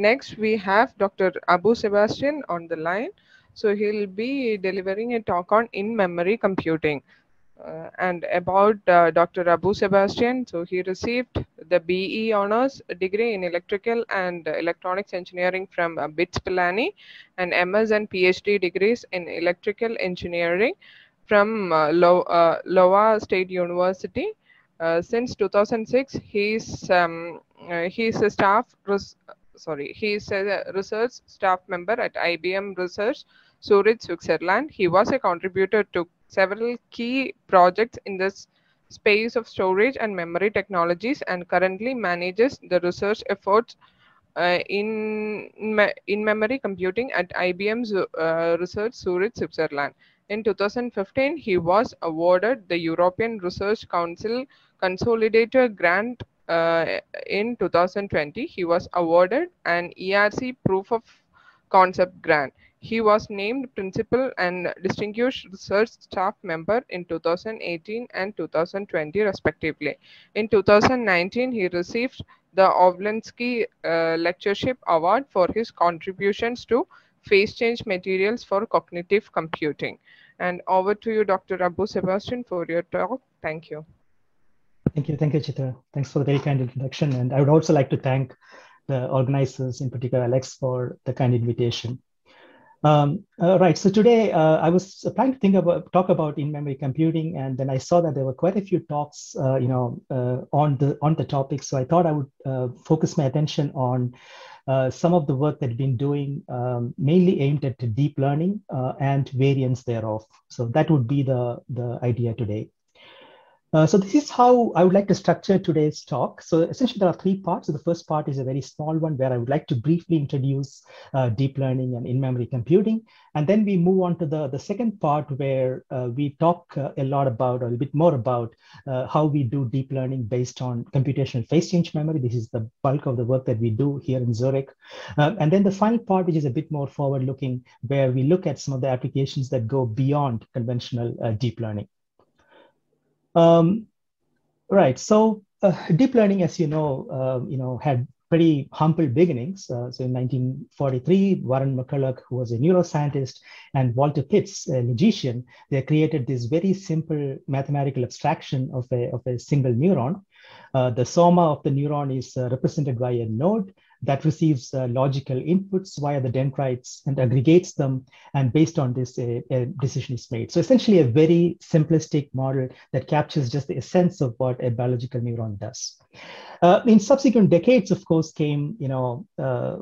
Next, we have Dr. Abu Sebastian on the line. So he'll be delivering a talk on in-memory computing. Uh, and about uh, Dr. Abu Sebastian, so he received the BE honors degree in electrical and electronics engineering from uh, BITS Pilani and MS and PhD degrees in electrical engineering from uh, Lo- uh, State University. Uh, since 2006, he's um, uh, he's a staff res- he is a research staff member at IBM Research Zurich, Switzerland. He was a contributor to several key projects in this space of storage and memory technologies and currently manages the research efforts uh, in in memory computing at IBM's uh, Research Zurich, Switzerland. In 2015, he was awarded the European Research Council Consolidator Grant. Uh, in 2020, he was awarded an ERC Proof of Concept Grant. He was named principal and distinguished research staff member in 2018 and 2020, respectively. In 2019, he received the Ovshinsky uh, Lectureship Award for his contributions to phase change materials for cognitive computing. And over to you, Dr. Abu Sebastian, for your talk. Thank you. Thank you. Thank you, Chitra. Thanks for the very kind introduction. And I would also like to thank the organizers, in particular, Alex, for the kind invitation. Um, uh, right. So today uh, I was planning to think about talk about in-memory computing, and then I saw that there were quite a few talks, uh, you know, uh, on the on the topic. So I thought I would uh, focus my attention on uh, some of the work that I've been doing, um, mainly aimed at deep learning and variants thereof. So that would be the the idea today. Uh, so this is how I would like to structure today's talk. So essentially there are three parts. So the first part is a very small one where I would like to briefly introduce uh, deep learning and in-memory computing. And then we move on to the, the second part where uh, we talk uh, a lot about, or a bit more about uh, how we do deep learning based on computational phase change memory. This is the bulk of the work that we do here in Zurich. and then the final part, which is a bit more forward looking, where we look at some of the applications that go beyond conventional deep learning. Um, right. So uh, deep learning, as you know, uh, you know, had pretty humble beginnings. Uh, so in 1943, Warren McCulloch, who was a neuroscientist, and Walter Pitts, a logician, they created this very simple mathematical abstraction of a, of a single neuron. Uh, the soma of the neuron is uh, represented by a node that receives uh, logical inputs via the dendrites and aggregates them. And based on this, a, a, decision is made. So essentially a very simplistic model that captures just the essence of what a biological neuron does. Uh, in subsequent decades, of course, came, you know, uh, uh,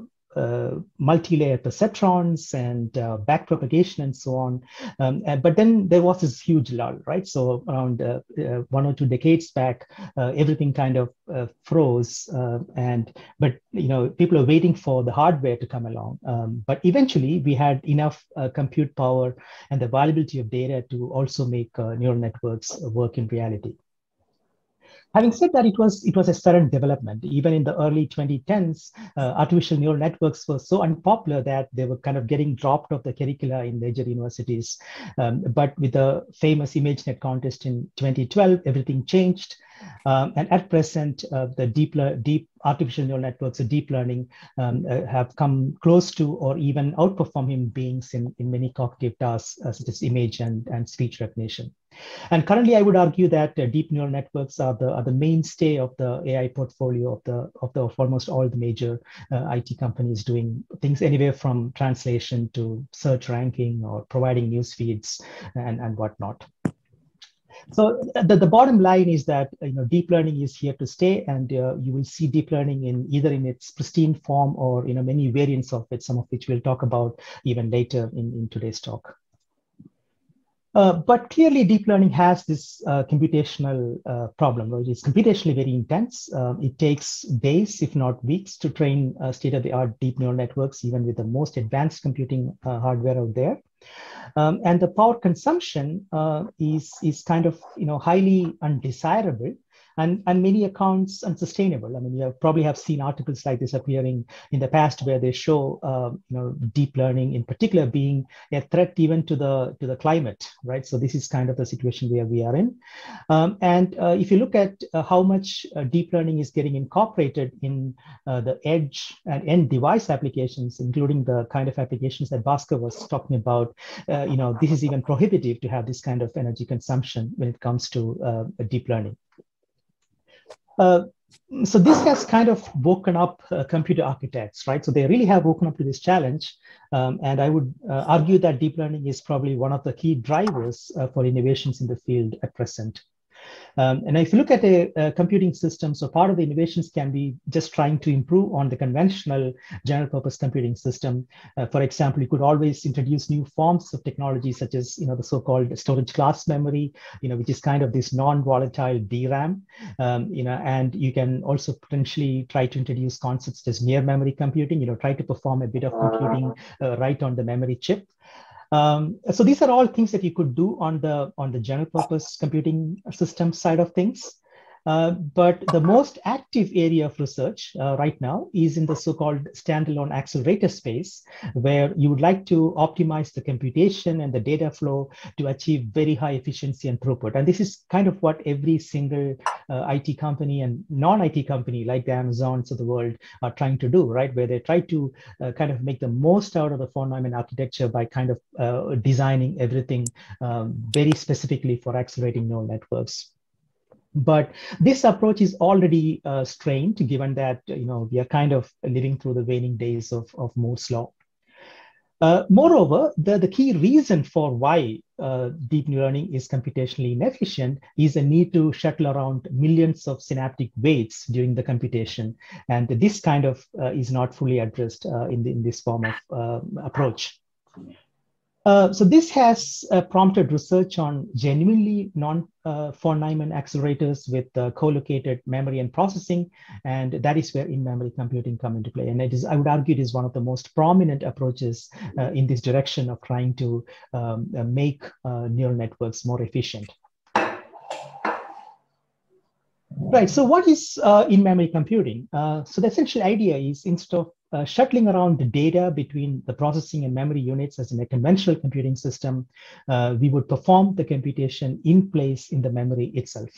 multi-layer perceptrons and uh, backpropagation and so on. Um, and, but then there was this huge lull, right? So around uh, uh one or two decades back, uh, everything kind of uh, froze. and but you know people are waiting for the hardware to come along. Um, but eventually, we had enough compute power and the availability of data to also make neural networks work in reality. Having said that, it was it was a sudden development. Even in the early 2010s, uh, artificial neural networks were so unpopular that they were kind of getting dropped off the curricula in major universities. Um, but with the famous ImageNet contest in 2012, everything changed. Um, and at present, uh, the deep, deep artificial neural networks, or deep learning, um, uh, have come close to or even outperform human beings in, in many cognitive tasks, uh, such as image and, and speech recognition. And currently, I would argue that uh, deep neural networks are the, are the mainstay of the AI portfolio of the of, the, of almost all the major uh, IT companies doing things anywhere from translation to search ranking or providing news feeds and, and whatnot. So the, the bottom line is that you know deep learning is here to stay, and uh, you will see deep learning in either in its pristine form or you know many variants of it, some of which we'll talk about even later in, in today's talk. Uh, but clearly, deep learning has this uh, computational uh, problem, is computationally very intense. Um, it takes days, if not weeks, to train uh, state-of-the-art deep neural networks, even with the most advanced computing uh, hardware out there. Um, and the power consumption is, is kind of you know, highly undesirable and, and many accounts unsustainable. I mean, you have, probably have seen articles like this appearing in the past where they show, uh, you know, deep learning in particular being a threat even to the to the climate, right? So this is kind of the situation where we are in. Um, and uh, if you look at uh, how much uh, deep learning is getting incorporated in uh, the edge and end device applications, including the kind of applications that Bhaskar was talking about, uh, you know, this is even prohibitive to have this kind of energy consumption when it comes to deep learning. Uh, so this has kind of woken up uh, computer architects, right? So they really have woken up to this challenge. Um, and I would uh, argue that deep learning is probably one of the key drivers uh, for innovations in the field at present. Um, and if you look at a, a, computing system, so part of the innovations can be just trying to improve on the conventional general purpose computing system. Uh, for example, you could always introduce new forms of technology, such as you know the so-called storage class memory, you know, which is kind of this non-volatile DRAM. Um, you know, and you can also potentially try to introduce concepts such as near memory computing. You know, try to perform a bit of computing uh, right on the memory chip. Um, so these are all things that you could do on the on the general purpose computing system side of things. Uh, but the most active area of research uh, right now is in the so-called standalone accelerator space, where you would like to optimize the computation and the data flow to achieve very high efficiency and throughput. And this is kind of what every single uh, IT company and non-IT company like the Amazons of the world are trying to do, right? Where they try to uh, kind of make the most out of the von Neumann architecture by kind of uh, designing everything um, very specifically for accelerating neural networks. But this approach is already uh, strained, given that you know we are kind of living through the waning days of, of Moore's law. Uh, moreover, the, the key reason for why uh, deep learning is computationally inefficient is a need to shuttle around millions of synaptic weights during the computation. And this kind of uh, is not fully addressed uh, in, the, in this form of uh, approach. Uh, so this has uh, prompted research on genuinely non uh, Neumann accelerators with uh, co-located memory and processing, and that is where in-memory computing come into play. And it is, I would argue, it is one of the most prominent approaches uh, in this direction of trying to um, make neural networks more efficient. Right. So, what is in-memory computing? so, the essential idea is instead of uh, shuttling around the data between the processing and memory units as in a conventional computing system, uh, we would perform the computation in place in the memory itself.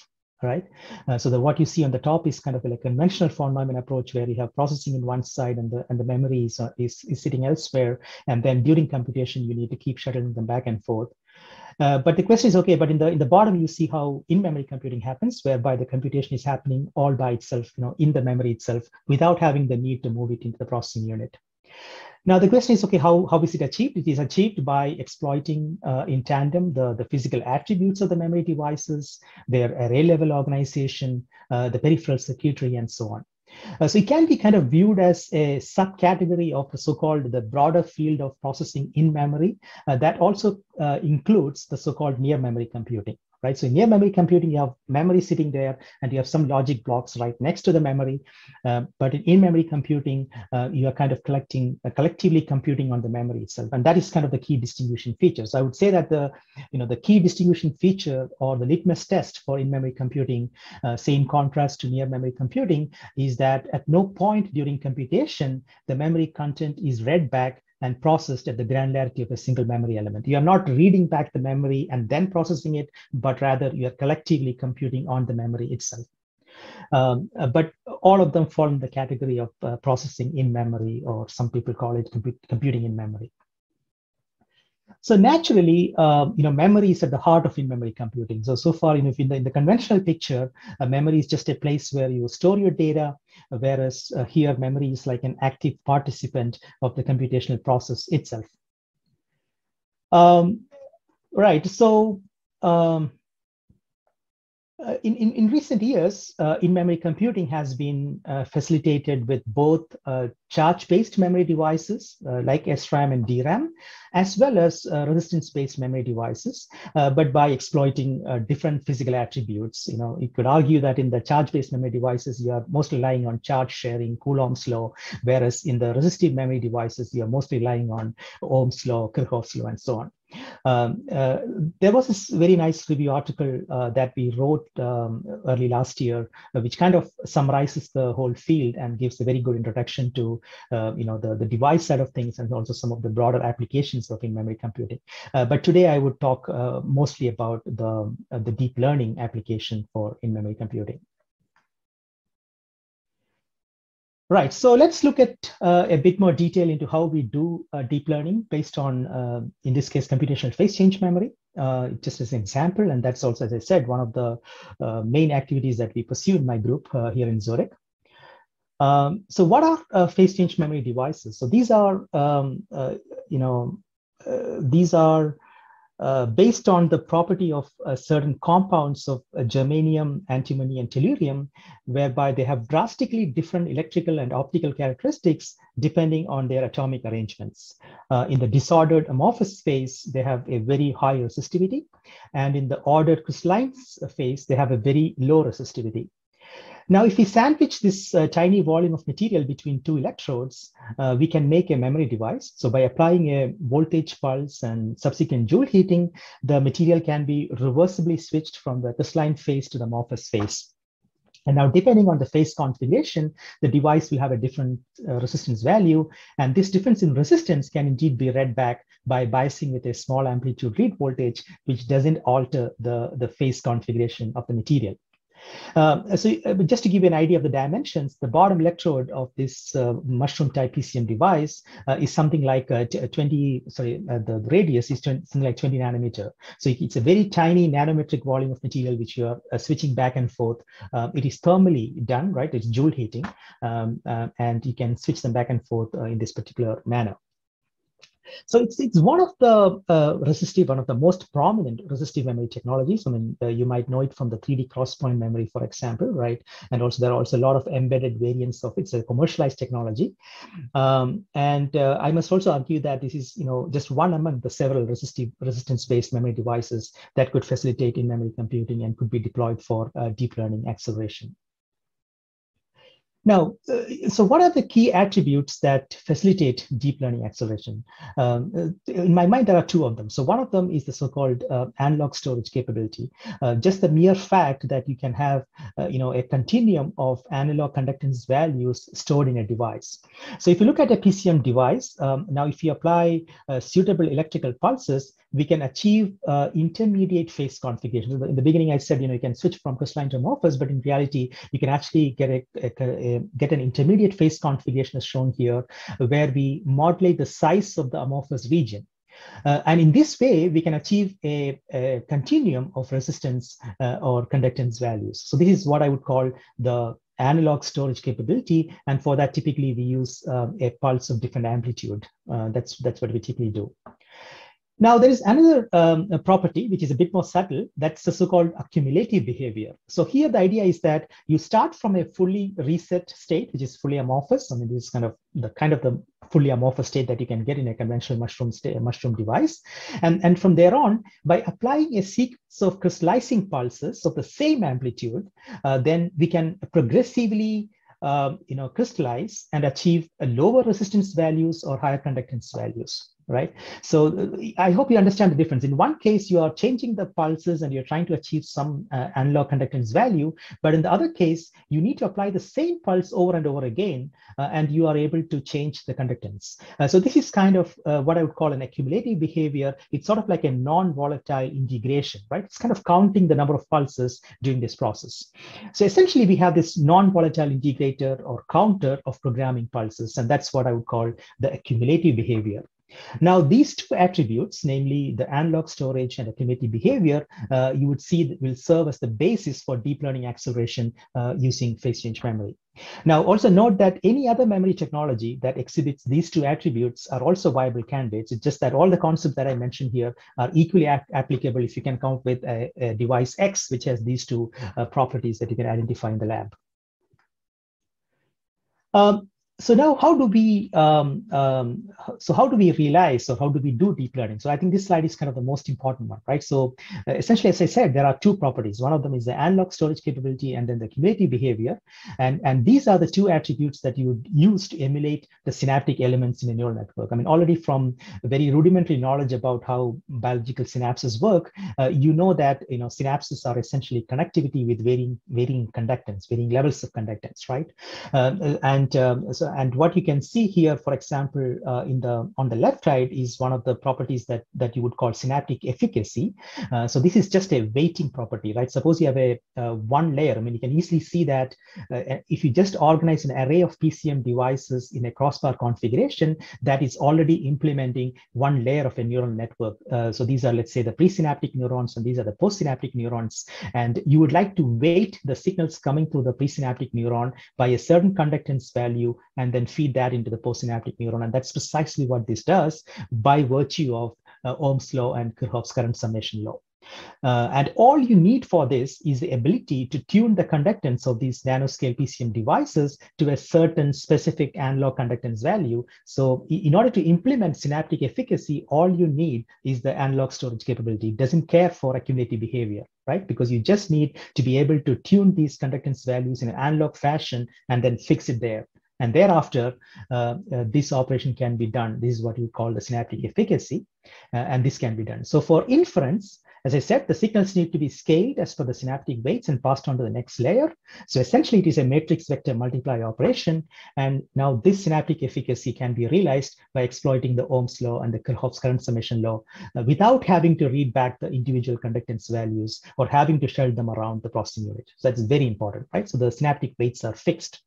Right. Uh, so the what you see on the top is kind of like a conventional Neumann approach where you have processing in one side and the and the memory is, uh, is, is sitting elsewhere. And then during computation, you need to keep shuttling them back and forth. Uh, but the question is, okay, but in the in the bottom, you see how in-memory computing happens, whereby the computation is happening all by itself, you know, in the memory itself, without having the need to move it into the processing unit. Now the question is, okay, how, how is it achieved? It is achieved by exploiting uh, in tandem the, the physical attributes of the memory devices, their array level organization, uh, the peripheral circuitry, and so on. Uh, so it can be kind of viewed as a subcategory of the so-called the broader field of processing in memory uh, that also uh, includes the so-called near memory computing right? So in near memory computing, you have memory sitting there and you have some logic blocks right next to the memory. Uh, but in in-memory computing, uh, you are kind of collecting, uh, collectively computing on the memory itself. And that is kind of the key distinguishing feature. So I would say that the, you know, the key distinguishing feature or the litmus test for in-memory computing, uh, say in contrast to near memory computing, is that at no point during computation, the memory content is read back and processed at the granularity of a single memory element. You are not reading back the memory and then processing it, but rather you are collectively computing on the memory itself. Um, uh, but all of them fall in the category of uh, processing in memory, or some people call it computing in memory. So naturally, uh, you know, memory is at the heart of in-memory computing. So, so far, you know, in the, in the conventional picture, uh, memory is just a place where you store your data, whereas uh, here, memory is like an active participant of the computational process itself. Um, right, so um, uh, in, in, in, recent years, uh, in-memory computing has been uh, facilitated with both uh, charge-based memory devices uh, like SRAM and DRAM, as well as resistance-based memory devices, but by exploiting different physical attributes. You know, you could argue that in the charge-based memory devices, you are mostly relying on charge sharing, Coulomb's law, whereas in the resistive memory devices, you are mostly relying on Ohm's law, Kirchhoff's law, and so on. Um, uh, there was this very nice review article uh, that we wrote um, early last year, uh, which kind of summarizes the whole field and gives a very good introduction to, uh, you know, the, the device side of things and also some of the broader applications of in-memory computing. But today I would talk mostly about the, the deep learning application for in-memory computing. Right, so let's look at uh, a bit more detail into how we do uh, deep learning based on, uh, in this case, computational phase change memory, uh, just as an example. And that's also, as I said, one of the uh, main activities that we pursue in my group uh, here in Zurich. Um, so what are phase change memory devices? So these are, um, you know, these are uh, based on the property of uh, certain compounds of uh, germanium, antimony, and tellurium, whereby they have drastically different electrical and optical characteristics depending on their atomic arrangements. Uh, in the disordered amorphous phase, they have a very high resistivity, and in the ordered crystalline phase, they have a very low resistivity. Now, if we sandwich this uh, tiny volume of material between two electrodes, uh, we can make a memory device. So by applying a voltage pulse and subsequent Joule heating, the material can be reversibly switched from the crystalline phase to the amorphous phase. And now, depending on the phase configuration, the device will have a different uh, resistance value. And this difference in resistance can indeed be read back by biasing with a small amplitude read voltage, which doesn't alter the, the phase configuration of the material. Uh, so uh, just to give you an idea of the dimensions, the bottom electrode of this uh, mushroom type PCM device uh, is something like uh, 20, sorry, uh, the radius is 20, something like 20 nanometer. So it's a very tiny nanometric volume of material which you are switching back and forth. it is thermally done, right? It's Joule heating, um, and you can switch them back and forth in this particular manner. So it's it's one of the uh, resistive, one of the most prominent resistive memory technologies. I mean, uh, you might know it from the 3D crosspoint memory, for example, right? And also there are also a lot of embedded variants of it. It's a commercialized technology. Um, and uh, I must also argue that this is, you know, just one among the several resistive resistance-based memory devices that could facilitate in-memory computing and could be deployed for uh, deep learning acceleration. Now, uh, so what are the key attributes that facilitate deep learning acceleration? Um, uh, in my mind, there are two of them. So one of them is the so-called uh, analog storage capability. Uh, just the mere fact that you can have, uh, you know, a continuum of analog conductance values stored in a device. So if you look at a PCM device, um, now if you apply uh, suitable electrical pulses, we can achieve uh, intermediate phase configuration. In the beginning, I said, you know, you can switch from crystalline to amorphous, but in reality, you can actually get a, a, a, get an intermediate phase configuration as shown here, where we modulate the size of the amorphous region. Uh, and in this way, we can achieve a, a continuum of resistance uh, or conductance values. So this is what I would call the analog storage capability. And for that, typically we use uh, a pulse of different amplitude. Uh, that's, that's what we typically do. Now, there is another um, property which is a bit more subtle. That's the so-called accumulative behavior. So here, the idea is that you start from a fully reset state, which is fully amorphous. I mean, this is kind of the kind of the fully amorphous state that you can get in a conventional mushroom mushroom device. And, and from there on, by applying a sequence of crystallizing pulses of the same amplitude, uh, then we can progressively uh, you know, crystallize and achieve lower resistance values or higher conductance values right? So uh, I hope you understand the difference. In one case, you are changing the pulses and you're trying to achieve some uh, analog conductance value. But in the other case, you need to apply the same pulse over and over again, uh, and you are able to change the conductance. Uh, so this is kind of uh, what I would call an accumulative behavior. It's sort of like a non-volatile integration, right? It's kind of counting the number of pulses during this process. So essentially, we have this non-volatile integrator or counter of programming pulses, and that's what I would call the accumulative behavior. Now, these two attributes, namely the analog storage and the accumulative behavior, uh, you would see will serve as the basis for deep learning acceleration uh, using phase change memory. Now, also note that any other memory technology that exhibits these two attributes are also viable candidates. It's just that all the concepts that I mentioned here are equally applicable if you can come up with a, a, device X, which has these two uh, properties that you can identify in the lab. Um, so now how do we um, um, so how do we realize or how do we do deep learning? So i think this slide is kind of the most important one right? So uh, essentially as i said there are two properties. One of them is the analog storage capability and then the cumulative behavior. And and these are the two attributes that you would use to emulate the synaptic elements in a neural network. I mean already from very rudimentary knowledge about how biological synapses work uh, you know that you know synapses are essentially connectivity with varying varying conductance varying levels of conductance right? Uh, and um, so and what you can see here, for example, uh, in the on the left side is one of the properties that that you would call synaptic efficacy. Uh, so this is just a weighting property, right? Suppose you have a uh, one layer. I mean, you can easily see that uh, if you just organize an array of PCM devices in a crossbar configuration, that is already implementing one layer of a neural network. Uh, so these are, let's say, the presynaptic neurons, and these are the postsynaptic neurons. And you would like to weight the signals coming through the presynaptic neuron by a certain conductance value and then feed that into the postsynaptic neuron. And that's precisely what this does by virtue of uh, Ohm's law and Kirchhoff's current summation law. Uh, and all you need for this is the ability to tune the conductance of these nanoscale PCM devices to a certain specific analog conductance value. So in order to implement synaptic efficacy, all you need is the analog storage capability. It doesn't care for accumulative behavior, right? Because you just need to be able to tune these conductance values in an analog fashion and then fix it there. And thereafter, uh, uh, this operation can be done. This is what we call the synaptic efficacy, uh, and this can be done. So for inference, as I said, the signals need to be scaled as per the synaptic weights and passed on to the next layer. So essentially, it is a matrix vector multiply operation. And now this synaptic efficacy can be realized by exploiting the Ohm's law and the Kirchhoff's current summation law uh, without having to read back the individual conductance values or having to shell them around the processing unit. So that's very important, right? So the synaptic weights are fixed.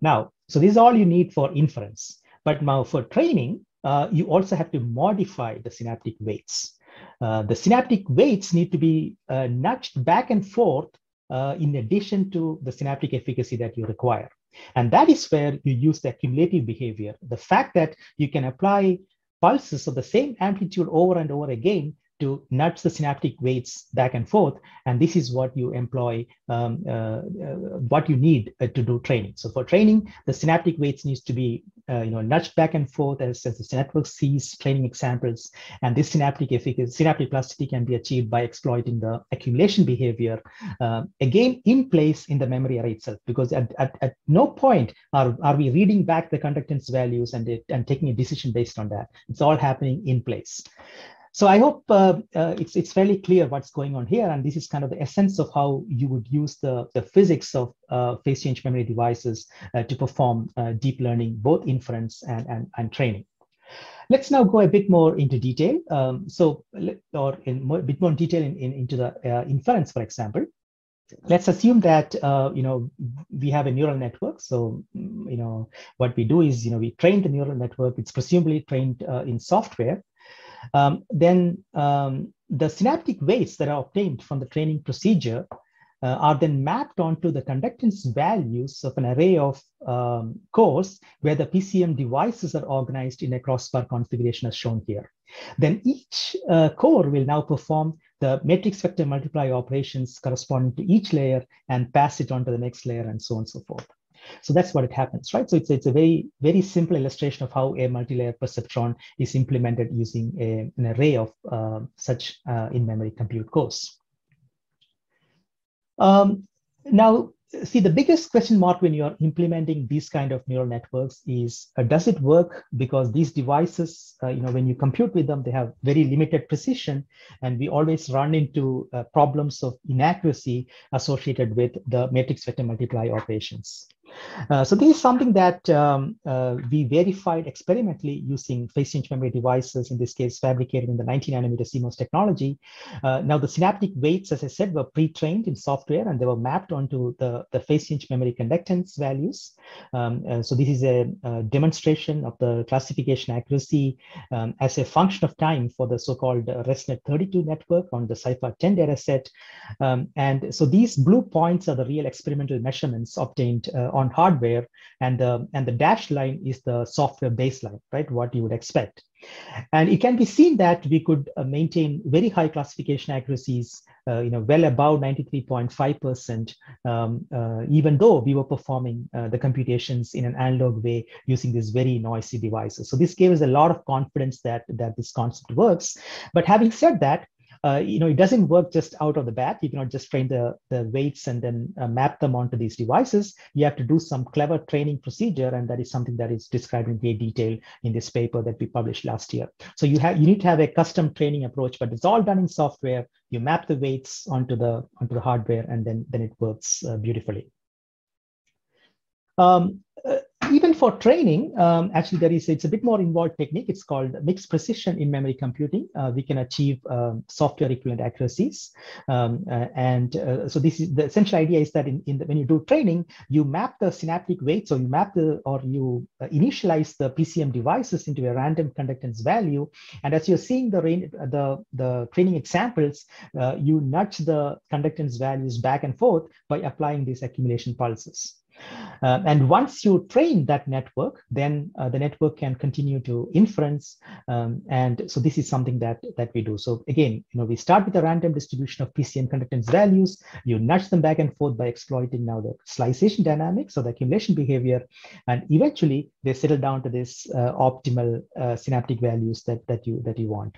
Now, so this is all you need for inference. But now for training, uh, you also have to modify the synaptic weights. Uh, the synaptic weights need to be uh, nudged back and forth uh, in addition to the synaptic efficacy that you require. And that is where you use the cumulative behavior. The fact that you can apply pulses of the same amplitude over and over again to nudge the synaptic weights back and forth. And this is what you employ, um, uh, uh, what you need uh, to do training. So for training, the synaptic weights needs to be, uh, you know, nudged back and forth as, as the network sees training examples. And this synaptic efficacy, synaptic plasticity can be achieved by exploiting the accumulation behavior, uh, again, in place in the memory array itself, because at, at, at no point are, are we reading back the conductance values and, it, and taking a decision based on that. It's all happening in place. So I hope uh, uh, it's, it's fairly clear what's going on here. And this is kind of the essence of how you would use the, the physics of uh, phase change memory devices uh, to perform uh, deep learning, both inference and, and, and training. Let's now go a bit more into detail. Um, so, or in more, a bit more detail in, in, into the uh, inference, for example let's assume that uh, you know we have a neural network so you know what we do is you know we train the neural network it's presumably trained uh, in software um, then um, the synaptic weights that are obtained from the training procedure uh, are then mapped onto the conductance values of an array of um, cores where the PCM devices are organized in a crossbar configuration as shown here. Then each uh, core will now perform the matrix vector multiply operations corresponding to each layer and pass it on to the next layer and so on and so forth. So that's what it happens, right? So it's, it's a very, very simple illustration of how a multi-layer perceptron is implemented using a, an array of uh, such uh, in-memory compute cores. Um, now, see, the biggest question mark when you're implementing these kind of neural networks is, uh, does it work? Because these devices, uh, you know, when you compute with them, they have very limited precision, and we always run into uh, problems of inaccuracy associated with the matrix vector multiply operations. Uh, so this is something that um, uh, we verified experimentally using phase change memory devices, in this case fabricated in the 90 nanometer CMOS technology. Uh, now the synaptic weights, as I said, were pre-trained in software and they were mapped onto the, the phase change memory conductance values. Um, uh, so this is a, a, demonstration of the classification accuracy um, as a function of time for the so-called ResNet32 network on the CIFAR 10 dataset. Um, and so these blue points are the real experimental measurements obtained uh, on hardware and the, and the dashed line is the software baseline, right? What you would expect. And it can be seen that we could uh, maintain very high classification accuracies uh, you know, well above 93.5%, um, uh, even though we were performing uh, the computations in an analog way using these very noisy devices. So this gave us a lot of confidence that, that this concept works. But having said that, uh, you know, it doesn't work just out of the bat. You cannot just train the, the weights and then uh, map them onto these devices. You have to do some clever training procedure, and that is something that is described in great detail in this paper that we published last year. So you have you need to have a custom training approach, but it's all done in software. You map the weights onto the onto the hardware, and then then it works uh, beautifully. Um, uh, even for training, um, actually there is, it's a bit more involved technique. It's called mixed precision in memory computing. Uh, we can achieve um, software equivalent accuracies. Um, uh, and uh, so this is the essential idea is that in, in the, when you do training, you map the synaptic weights or you map the, or you uh, initialize the PCM devices into a random conductance value. And as you're seeing the, the, the training examples, uh, you nudge the conductance values back and forth by applying these accumulation pulses. Uh, and once you train that network, then uh, the network can continue to inference. Um, and so this is something that, that we do. So again, you know, we start with a random distribution of PCM conductance values. You nudge them back and forth by exploiting now the slicing dynamics or the accumulation behavior. And eventually they settle down to this uh, optimal uh, synaptic values that, that, you, that you want.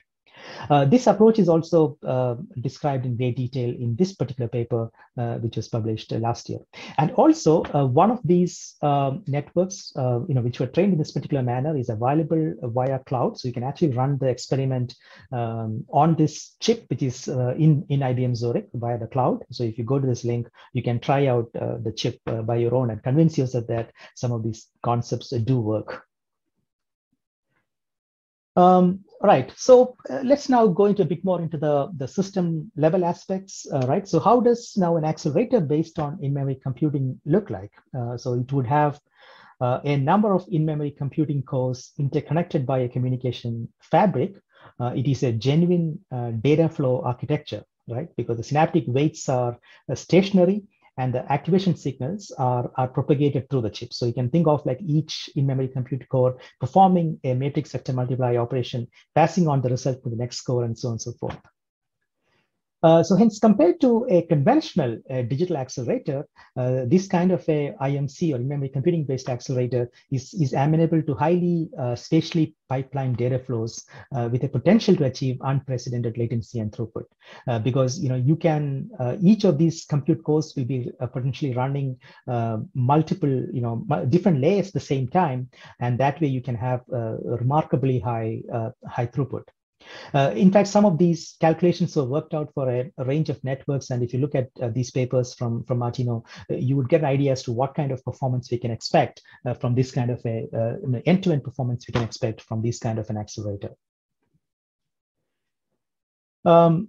Uh, this approach is also uh, described in great detail in this particular paper, uh, which was published last year. And also, uh, one of these um, networks, uh, you know, which were trained in this particular manner, is available via cloud. So you can actually run the experiment um, on this chip, which is uh, in in IBM Zurich via the cloud. So if you go to this link, you can try out the chip by your own and convince yourself that some of these concepts do work. Um, right. So uh, let's now go into a bit more into the, the system level aspects, uh, right? So how does now an accelerator based on in-memory computing look like? Uh, so it would have uh, a number of in-memory computing cores interconnected by a communication fabric. Uh, it is a genuine uh, data flow architecture, right? Because the synaptic weights are stationary and the activation signals are, are propagated through the chip. So you can think of like each in-memory compute core performing a matrix vector multiply operation, passing on the result to the next core and so on and so forth. Uh, so hence, compared to a conventional uh, digital accelerator, uh, this kind of a IMC or memory computing based accelerator is, is amenable to highly uh, spatially pipeline data flows uh, with a potential to achieve unprecedented latency and throughput. Because you know you can each of these compute cores will be potentially running multiple you know different layers at the same time, and that way you can have remarkably high high throughput. Uh, in fact, some of these calculations were worked out for a, a range of networks. And if you look at uh, these papers from, from Martino, uh, you would get an idea as to what kind of performance we can expect uh, from this kind of a uh, end-to-end performance we can expect from this kind of an accelerator. Um,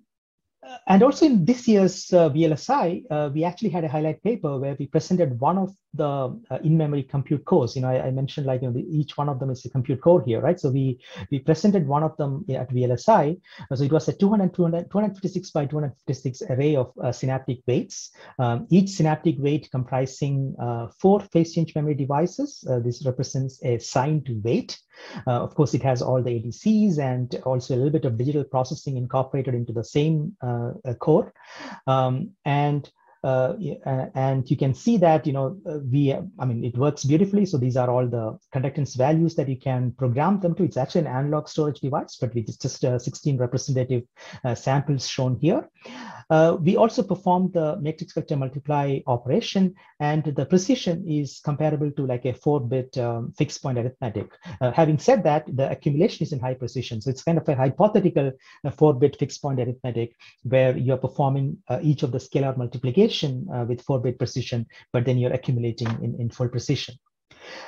and also in this year's uh, VLSI, we actually had a highlight paper where we presented one of the uh, in-memory compute cores. You know, I, I mentioned like you know, the, each one of them is a compute core here, right? So we we presented one of them at VLSI. So it was a 200, 200 256 by 256 array of uh, synaptic weights. Um, each synaptic weight comprising uh, four phase change memory devices. Uh, this represents a signed weight. Uh, of course, it has all the ADCs and also a little bit of digital processing incorporated into the same uh, core. Um, and uh, and you can see that, you know, uh, we, I mean, it works beautifully. So these are all the conductance values that you can program them to. It's actually an analog storage device, but with just uh, 16 representative uh, samples shown here. Uh, we also perform the matrix vector multiply operation, and the precision is comparable to like a four-bit um, fixed point arithmetic. Uh, having said that, the accumulation is in high precision. So it's kind of a hypothetical four-bit fixed point arithmetic where you're performing each of the scalar multiplication uh, with four bit precision, but then you're accumulating in, in full precision.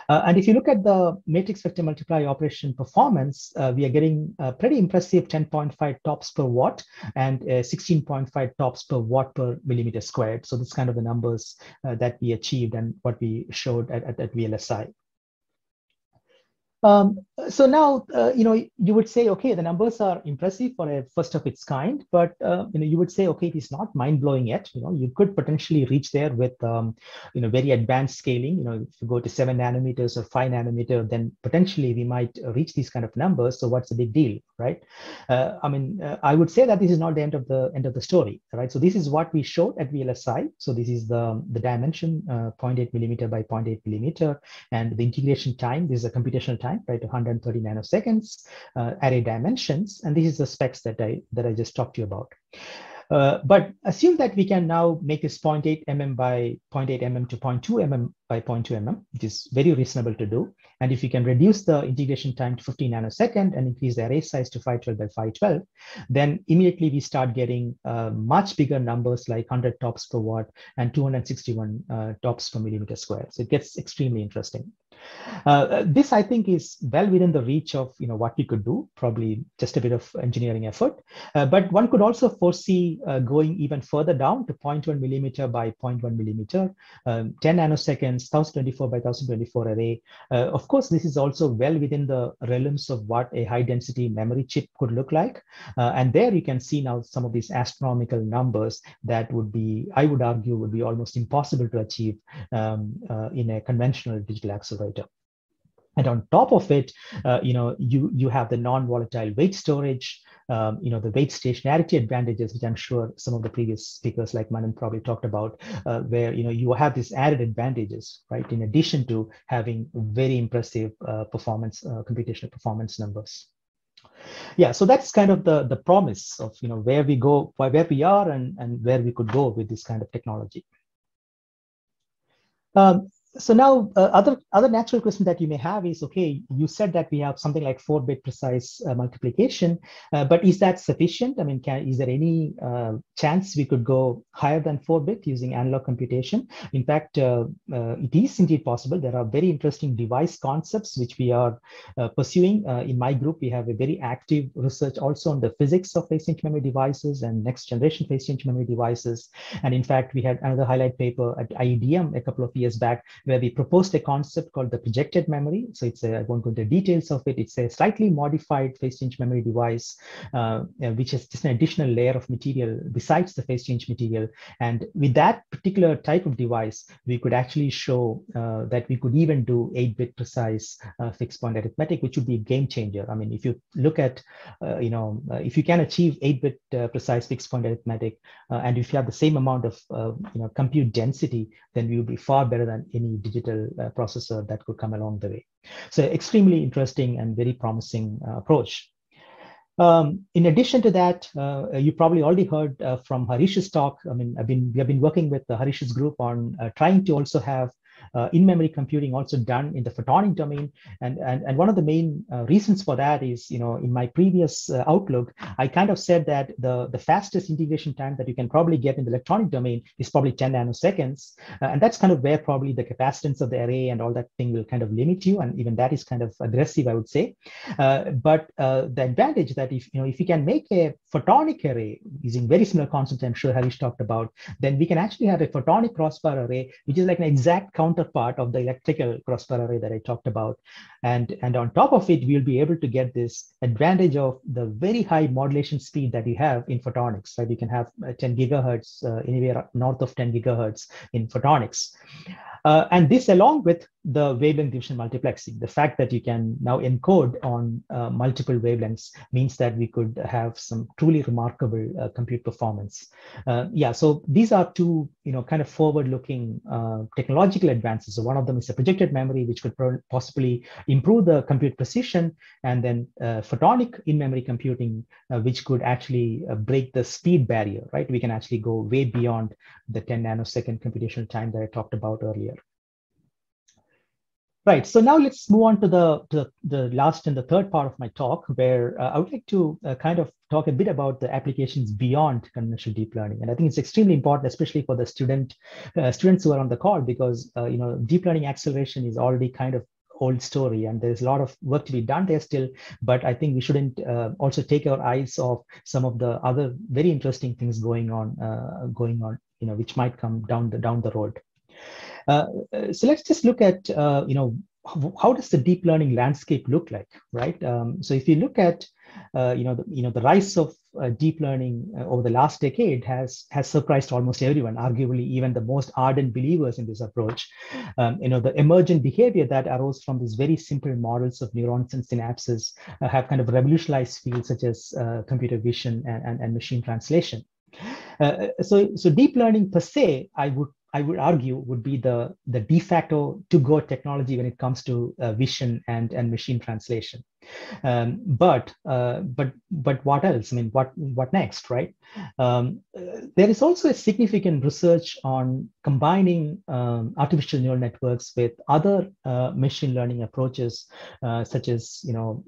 Uh, and if you look at the matrix vector multiply operation performance, uh, we are getting a pretty impressive 10.5 tops per watt and 16.5 tops per watt per millimeter squared. So this kind of the numbers uh, that we achieved and what we showed at, at, at VLSI. Um, so now, uh, you know, you would say, okay, the numbers are impressive for a first of its kind, but uh, you know, you would say, okay, it is not mind blowing yet. You know, you could potentially reach there with, um, you know, very advanced scaling. You know, if you go to seven nanometers or five nanometer, then potentially we might reach these kind of numbers. So what's the big deal, right? Uh, I mean, uh, I would say that this is not the end of the end of the story, right? So this is what we showed at VLSI. So this is the the dimension, uh, 0.8 millimeter by 0.8 millimeter, and the integration time. This is a computational time, right? 130 nanoseconds, uh, array dimensions, and this is the specs that I that I just talked to you about. Uh, but assume that we can now make this 0.8 mm by 0.8 mm to 0.2 mm by 0.2 mm, which is very reasonable to do. And if you can reduce the integration time to 15 nanosecond and increase the array size to 512 by 512, then immediately we start getting uh, much bigger numbers like 100 tops per watt and 261 uh, tops per millimeter square. So it gets extremely interesting. Uh, this, I think, is well within the reach of you know what we could do. Probably just a bit of engineering effort, uh, but one could also foresee uh, going even further down to 0.1 millimeter by 0.1 millimeter, um, 10 nanoseconds, 1024 by 1024 array. Uh, of course, this is also well within the realms of what a high density memory chip could look like, uh, and there you can see now some of these astronomical numbers that would be, I would argue, would be almost impossible to achieve um, uh, in a conventional digital accelerator. And on top of it, uh, you know, you you have the non-volatile weight storage, um, you know, the weight stationarity advantages, which I'm sure some of the previous speakers like Manan probably talked about, uh, where you know you have these added advantages, right? In addition to having very impressive uh, performance, uh, computational performance numbers. Yeah, so that's kind of the the promise of you know where we go, where we are, and and where we could go with this kind of technology. Um, so now uh, other other natural question that you may have is okay you said that we have something like four bit precise uh, multiplication uh, but is that sufficient? I mean can, is there any uh, chance we could go higher than four bit using analog computation? In fact uh, uh, it is indeed possible. There are very interesting device concepts which we are pursuing. In my group we have a very active research also on the physics of phase change memory devices and next generation phase change memory devices. And in fact we had another highlight paper at IEDM a couple of years back where we proposed a concept called the projected memory. So it's a, I won't go into details of it. It's a slightly modified phase change memory device, uh, which is just an additional layer of material besides the phase change material. And with that particular type of device, we could actually show uh, that we could even do 8-bit precise uh, fixed point arithmetic, which would be a game changer. I mean, if you look at, uh, you know, uh, if you can achieve 8-bit uh, precise fixed point arithmetic, and if you have the same amount of, you know, compute density, then we would be far better than any digital uh, processor that could come along the way. So extremely interesting and very promising uh, approach. Um, in addition to that, uh, you probably already heard uh, from Harish's talk. I mean, I've been we have been working with the Harish's group on uh, trying to also have uh, in-memory computing also done in the photonic domain. And, and, and one of the main uh, reasons for that is, you know, in my previous uh, outlook, I kind of said that the, the fastest integration time that you can probably get in the electronic domain is probably 10 nanoseconds. Uh, and that's kind of where probably the capacitance of the array and all that thing will kind of limit you. And even that is kind of aggressive, I would say. Uh, but uh, the advantage that if, you know, if you can make a photonic array using very similar concepts I'm sure Harish talked about, then we can actually have a photonic crossbar array, which is like an exact counterpart of the electrical crossbar array that I talked about. And, and on top of it, we'll be able to get this advantage of the very high modulation speed that you have in photonics. Right? You can have uh, 10 gigahertz, uh, anywhere north of 10 gigahertz in photonics. Uh, and this along with the wavelength division multiplexing, the fact that you can now encode on uh, multiple wavelengths means that we could have some truly remarkable uh, compute performance. Uh, yeah, so these are two, you know, kind of forward-looking uh, technological advances. So one of them is a projected memory, which could possibly improve the compute precision, and then uh, photonic in-memory computing, which could actually break the speed barrier, right? We can actually go way beyond the 10 nanosecond computational time that I talked about earlier. Right. So now let's move on to the, to the last and the third part of my talk, where uh, I would like to uh, kind of talk a bit about the applications beyond conventional deep learning. And I think it's extremely important, especially for the student uh, students who are on the call, because uh, you know deep learning acceleration is already kind of old story and there's a lot of work to be done there still but i think we shouldn't uh, also take our eyes off some of the other very interesting things going on uh, going on you know which might come down the down the road uh, so let's just look at uh, you know how does the deep learning landscape look like, right? Um, so if you look at, uh, you know, the, you know, the rise of uh, deep learning uh, over the last decade has has surprised almost everyone, arguably even the most ardent believers in this approach. Um, you know, the emergent behavior that arose from these very simple models of neurons and synapses uh, have kind of revolutionized fields such as uh, computer vision and, and, and machine translation. Uh, so, so deep learning per se, I would I would argue would be the, the de facto to go technology when it comes to uh, vision and, and machine translation. Um, but uh, but but what else? I mean, what what next, right? Um, there is also a significant research on combining um, artificial neural networks with other uh, machine learning approaches, uh, such as you know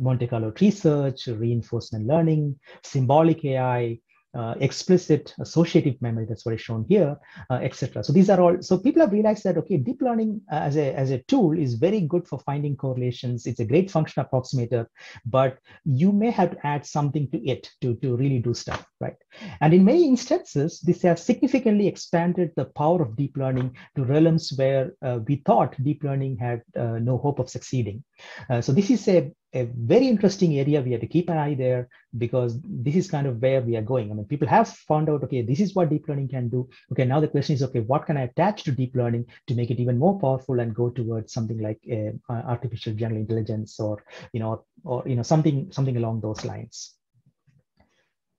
Monte Carlo tree search, reinforcement learning, symbolic AI, uh, explicit associative memory that's what is shown here uh, etc so these are all so people have realized that okay deep learning uh, as a as a tool is very good for finding correlations. It's a great function approximator but you may have to add something to it to to really do stuff right? And in many instances this has significantly expanded the power of deep learning to realms where uh, we thought deep learning had uh, no hope of succeeding uh, so this is a a very interesting area. We have to keep an eye there because this is kind of where we are going. I mean, people have found out, okay, this is what deep learning can do. Okay, now the question is, okay, what can I attach to deep learning to make it even more powerful and go towards something like uh, artificial general intelligence or, you know, or, you know, something, something along those lines.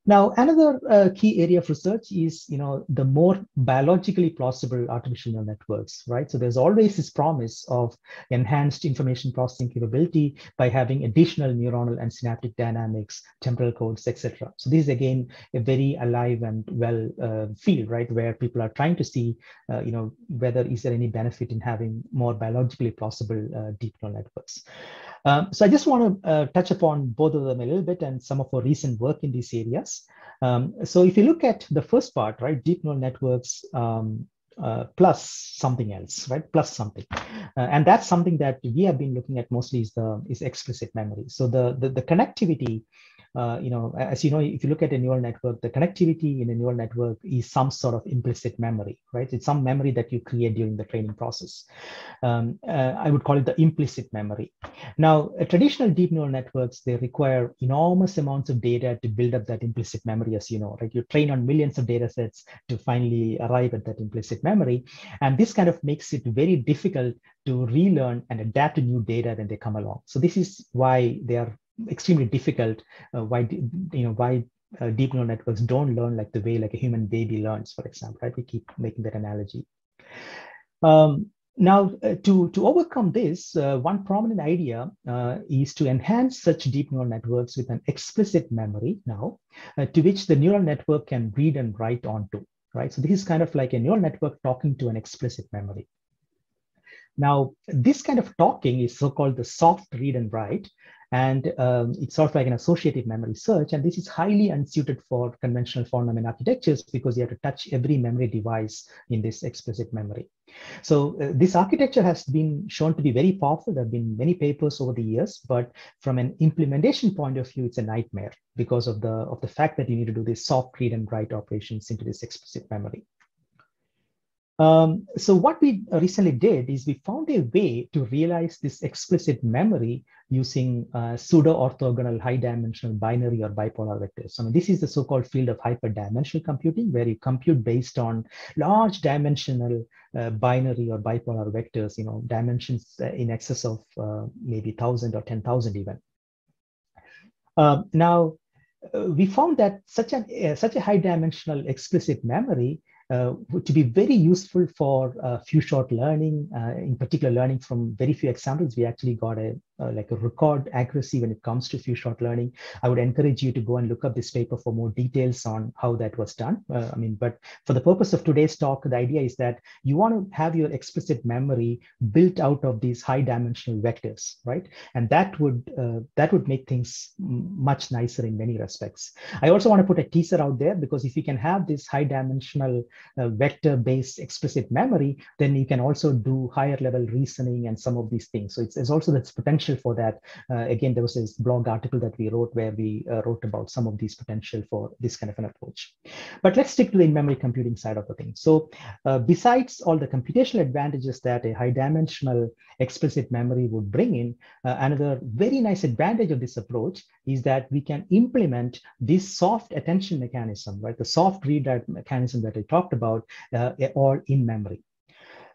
Now, another uh, key area of research is, you know, the more biologically plausible artificial neural networks, right? So there's always this promise of enhanced information processing capability by having additional neuronal and synaptic dynamics, temporal codes, etc. So this is again a very alive and well uh, field, right, where people are trying to see, uh, you know, whether is there any benefit in having more biologically plausible uh, deep neural networks. Um, so I just want to uh, touch upon both of them a little bit and some of our recent work in these areas. Um, so if you look at the first part, right, deep neural networks um, uh, plus something else, right? Plus something, uh, and that's something that we have been looking at mostly is the is explicit memory. So the the, the connectivity uh, you know, as you know, if you look at a neural network, the connectivity in a neural network is some sort of implicit memory, right? It's some memory that you create during the training process. Um, uh, I would call it the implicit memory. Now, traditional deep neural networks, they require enormous amounts of data to build up that implicit memory, as you know, right? You train on millions of data sets to finally arrive at that implicit memory. And this kind of makes it very difficult to relearn and adapt to new data when they come along. So this is why they are extremely difficult. Uh, why you know why uh, deep neural networks don't learn like the way like a human baby learns, for example. Right? We keep making that analogy. Um, now, uh, to, to overcome this, uh, one prominent idea uh, is to enhance such deep neural networks with an explicit memory now, uh, to which the neural network can read and write onto, right? So this is kind of like a neural network talking to an explicit memory. Now, this kind of talking is so-called the soft read and write, and um, it's sort of like an associative memory search. And this is highly unsuited for conventional von Neumann architectures because you have to touch every memory device in this explicit memory. So uh, this architecture has been shown to be very powerful. There have been many papers over the years, but from an implementation point of view, it's a nightmare because of the, of the fact that you need to do these soft read and write operations into this explicit memory. Um, so what we recently did is we found a way to realize this explicit memory using uh, pseudo-orthogonal high-dimensional binary or bipolar vectors. I mean, this is the so-called field of hyperdimensional computing, where you compute based on large dimensional uh, binary or bipolar vectors, you know, dimensions uh, in excess of uh, maybe 1,000 or 10,000 even. Um, now, uh, we found that such, an, uh, such a high-dimensional explicit memory uh, to be very useful for uh, few shot learning, uh, in particular learning from very few examples. We actually got a uh, like a record accuracy when it comes to few shot learning. I would encourage you to go and look up this paper for more details on how that was done. Uh, I mean, but for the purpose of today's talk, the idea is that you want to have your explicit memory built out of these high dimensional vectors, right? And that would uh, that would make things much nicer in many respects. I also want to put a teaser out there because if you can have this high dimensional uh, vector based explicit memory, then you can also do higher level reasoning and some of these things. So it's, it's also this potential potential for that. Uh, again, there was this blog article that we wrote where we uh, wrote about some of these potential for this kind of an approach. But let's stick to the in-memory computing side of the thing. So uh, besides all the computational advantages that a high dimensional explicit memory would bring in, uh, another very nice advantage of this approach is that we can implement this soft attention mechanism, right? The soft read mechanism that I talked about, uh, all in memory.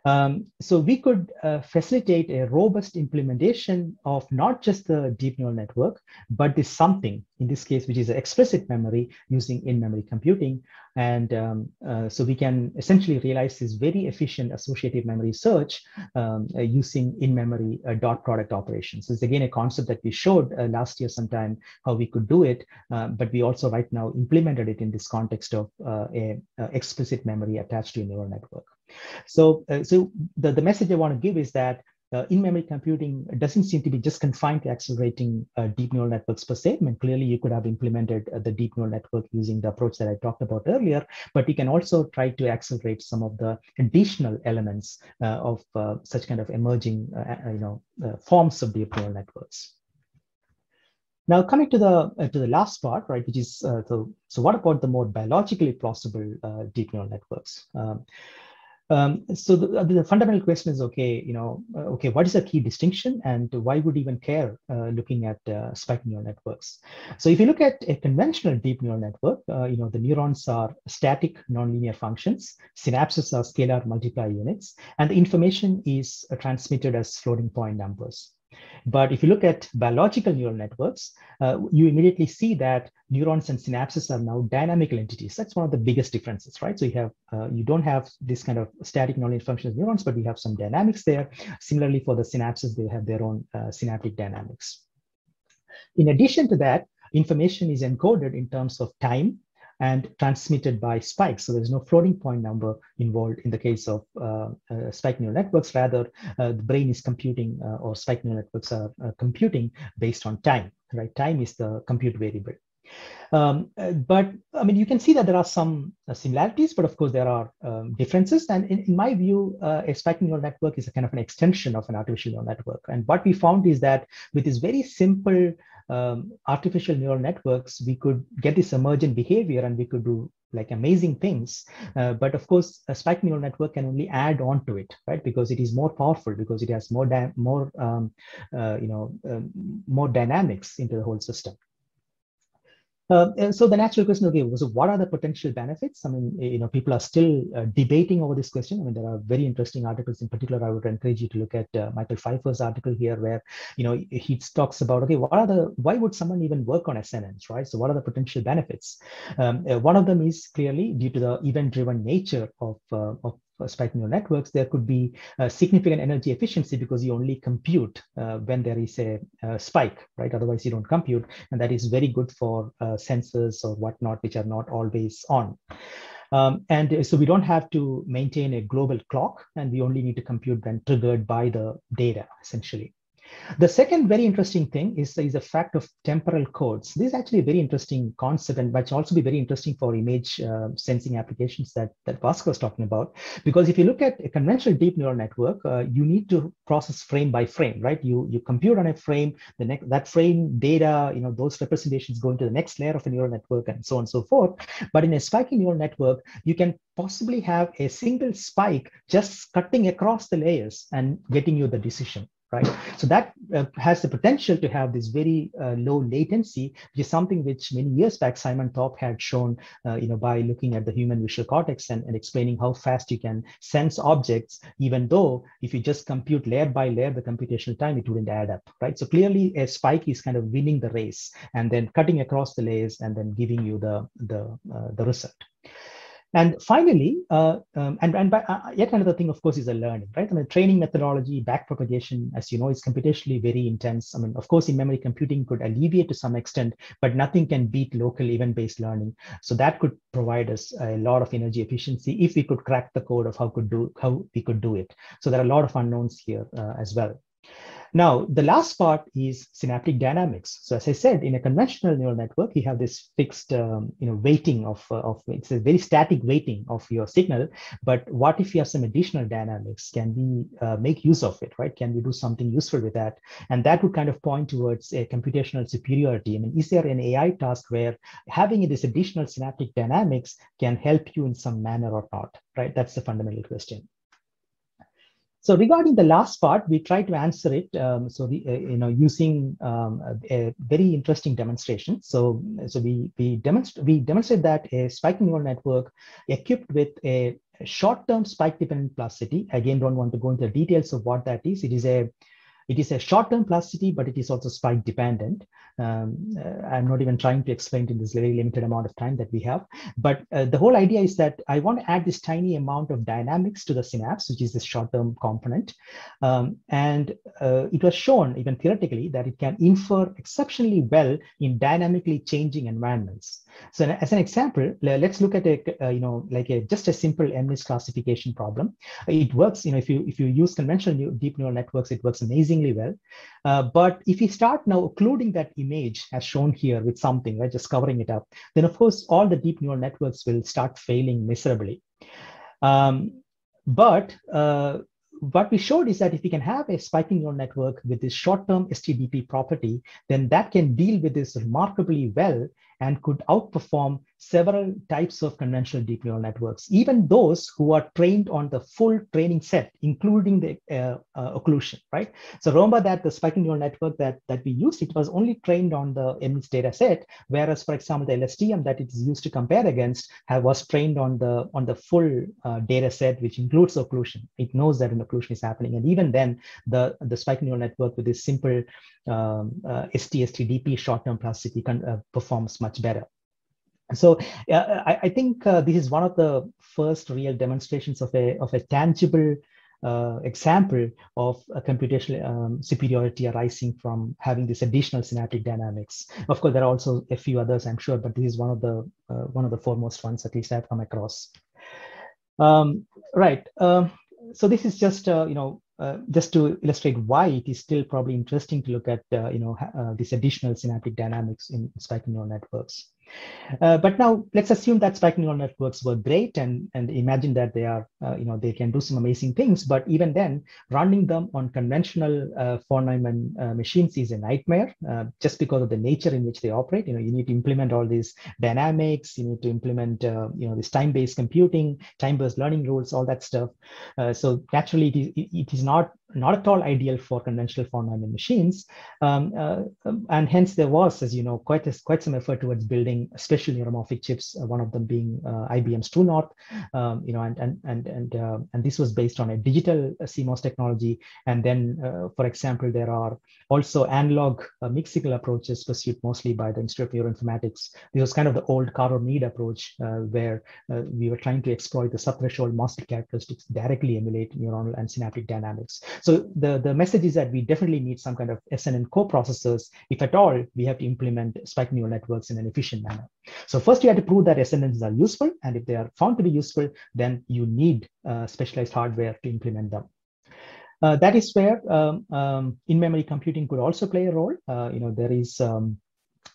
Um, so we could uh, facilitate a robust implementation of not just the deep neural network, but this something, in this case, which is explicit memory using in-memory computing. And um, uh, so we can essentially realize this very efficient associative memory search um, uh, using in-memory uh, dot product operations. So it's again a concept that we showed uh, last year sometime how we could do it, uh, but we also right now implemented it in this context of a, a explicit memory attached to a neural network. So, uh, so the, the message I want to give is that uh, in-memory computing doesn't seem to be just confined to accelerating uh, deep neural networks per se. I mean, clearly, you could have implemented uh, the deep neural network using the approach that I talked about earlier, but you can also try to accelerate some of the additional elements uh, of uh, such kind of emerging, uh, you know, forms of deep neural networks. Now, coming to the to the last part, right, which is so. So, what about the more biologically plausible deep neural networks? Um, um, so the, the, fundamental question is, okay, you know, uh, okay, what is the key distinction and why would even care uh, looking at uh, spike neural networks? So if you look at a conventional deep neural network, uh, you know, the neurons are static nonlinear functions, synapses are scalar multiply units, and the information is uh, transmitted as floating point numbers. But if you look at biological neural networks, uh, you immediately see that neurons and synapses are now dynamical entities. That's one of the biggest differences, right? So you have uh, you don't have this kind of static nonlinear functions neurons, but we have some dynamics there. Similarly, for the synapses, they have their own uh, synaptic dynamics. In addition to that, information is encoded in terms of time and transmitted by spikes. So there's no floating point number involved in the case of uh, uh, spike neural networks. Rather, uh, the brain is computing uh, or spike neural networks are uh, computing based on time, right? Time is the compute variable. Um, uh, but I mean, you can see that there are some similarities, but of course there are um, differences. And in, in my view, uh, a spike neural network is a kind of an extension of an artificial neural network. And what we found is that with this very simple um, artificial neural networks, we could get this emergent behavior and we could do like amazing things. Uh, but of course, a spike neural network can only add on to it, right? Because it is more powerful, because it has more, more um, uh, you know, um, more dynamics into the whole system. And so the natural question, okay, so what are the potential benefits? I mean, you know, people are still uh, debating over this question. I mean, there are very interesting articles. In particular, I would encourage you to look at uh, Michael Pfeiffer's article here, where you know he talks about, okay, what are the why would someone even work on SNNs, right? So what are the potential benefits? Um, uh, one of them is clearly due to the event-driven nature of uh, of spike neural networks, there could be significant energy efficiency because you only compute uh, when there is a, a, spike, right? Otherwise, you don't compute. And that is very good for uh, sensors or whatnot, which are not always on. Um, and so we don't have to maintain a global clock, and we only need to compute when triggered by the data, essentially. The second very interesting thing is, is the fact of temporal codes. This is actually a very interesting concept and might also be very interesting for image uh, sensing applications that, that Bhaskar was talking about. Because if you look at a conventional deep neural network, uh, you need to process frame by frame, right? You, you compute on a frame, the next, that frame data, you know, those representations go into the next layer of a neural network and so on and so forth. But in a spiking neural network, you can possibly have a single spike just cutting across the layers and getting you the decision right? So that uh, has the potential to have this very uh, low latency, which is something which many years back Simon Thorpe had shown, uh, you know, by looking at the human visual cortex and, and explaining how fast you can sense objects, even though if you just compute layer by layer the computational time, it wouldn't add up, right? So clearly a spike is kind of winning the race and then cutting across the layers and then giving you the, the, uh, the result. And finally, uh, um, and, and by, uh, yet another thing, of course, is a learning, right? I mean, training methodology, backpropagation, as you know, is computationally very intense. I mean, of course, in-memory computing could alleviate to some extent, but nothing can beat local event-based learning. So that could provide us a lot of energy efficiency if we could crack the code of how could do how we could do it. So there are a lot of unknowns here uh, as well. Now, the last part is synaptic dynamics. So as I said, in a conventional neural network, you have this fixed, um, you know, weighting of, uh, of, it's a very static weighting of your signal. But what if you have some additional dynamics? Can we uh, make use of it, right? Can we do something useful with that? And that would kind of point towards a computational superiority. I mean, is there an AI task where having this additional synaptic dynamics can help you in some manner or not, right? That's the fundamental question. So regarding the last part, we try to answer it. Um, so the, uh, you know using um, a, a, very interesting demonstration. So so we we demonstrate we demonstrate that a spike neural network equipped with a short-term spike-dependent plasticity. Again, don't want to go into the details of what that is. It is a it is a short-term plasticity, but it is also spike dependent. Um, uh, I'm not even trying to explain it in this very limited amount of time that we have. But uh, the whole idea is that I want to add this tiny amount of dynamics to the synapse, which is this short-term component. Um, and uh, it was shown, even theoretically, that it can infer exceptionally well in dynamically changing environments. So as an example, let's look at a, uh, you know, like a, just a simple MNIST classification problem. It works, you know, if you if you use conventional deep neural networks, it works amazingly well. Uh, but if you start now occluding that image as shown here with something, right, just covering it up, then of course, all the deep neural networks will start failing miserably. Um, but uh, what we showed is that if we can have a spiking neural network with this short-term STDP property, then that can deal with this remarkably well and could outperform several types of conventional deep neural networks, even those who are trained on the full training set, including the uh, uh, occlusion, right? So remember that the spiking neural network that, that we used, it was only trained on the MNIST data set, whereas, for example, the LSTM that it is used to compare against have, was trained on the, on the full uh, data set, which includes occlusion. It knows that an occlusion is happening. And even then, the, the spiking neural network with this simple um, uh, ST-STDP short-term plasticity uh, performs much better. So uh, I, I, think uh, this is one of the first real demonstrations of a, of a tangible uh, example of a computational um, superiority arising from having this additional synaptic dynamics. Of course, there are also a few others, I'm sure, but this is one of the uh, one of the foremost ones, at least I've come across. Um, right. Um, so this is just uh, you know uh, just to illustrate why it is still probably interesting to look at uh, you know uh, this additional synaptic dynamics in spiking neural networks. Uh, but now let's assume that spike neural networks were great and, and imagine that they are, uh, you know, they can do some amazing things. But even then, running them on conventional uh, von Neumann uh, machines is a nightmare uh, just because of the nature in which they operate. You know, you need to implement all these dynamics, you need to implement, uh, you know, this time-based computing, time-based learning rules, all that stuff. so naturally, it is, it is not not at all ideal for conventional von Neumann machines. Um, uh, and hence there was, as you know, quite, a, quite some effort towards building special neuromorphic chips, uh, one of them being uh, IBM's TrueNorth, um, you know, and, and, and, and, uh, and this was based on a digital uh, CMOS technology. And then, uh, for example, there are also analog mixed signal approaches pursued mostly by the Institute of Neuroinformatics. This was kind of the old Carver Mead approach where we were trying to exploit the subthreshold MOSFET characteristics directly emulate neuronal and synaptic dynamics. So the, the message is that we definitely need some kind of SNN co-processors. If at all, we have to implement spike neural networks in an efficient manner. So first you have to prove that SNNs are useful. And if they are found to be useful, then you need uh, specialized hardware to implement them. Uh, that is where um, um, in-memory computing could also play a role. Uh, you know, there is um,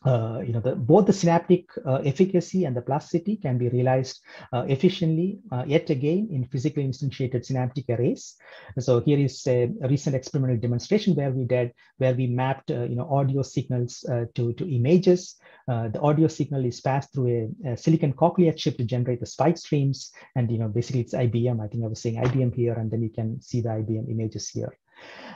uh, you know, the, both the synaptic uh, efficacy and the plasticity can be realized uh, efficiently, uh, yet again, in physically instantiated synaptic arrays. So here is a, recent experimental demonstration where we did, where we mapped, uh, you know, audio signals to, to images. the audio signal is passed through a, a, silicon cochlea chip to generate the spike streams. And, you know, basically it's IBM. I think I was saying IBM here, and then you can see the IBM images here.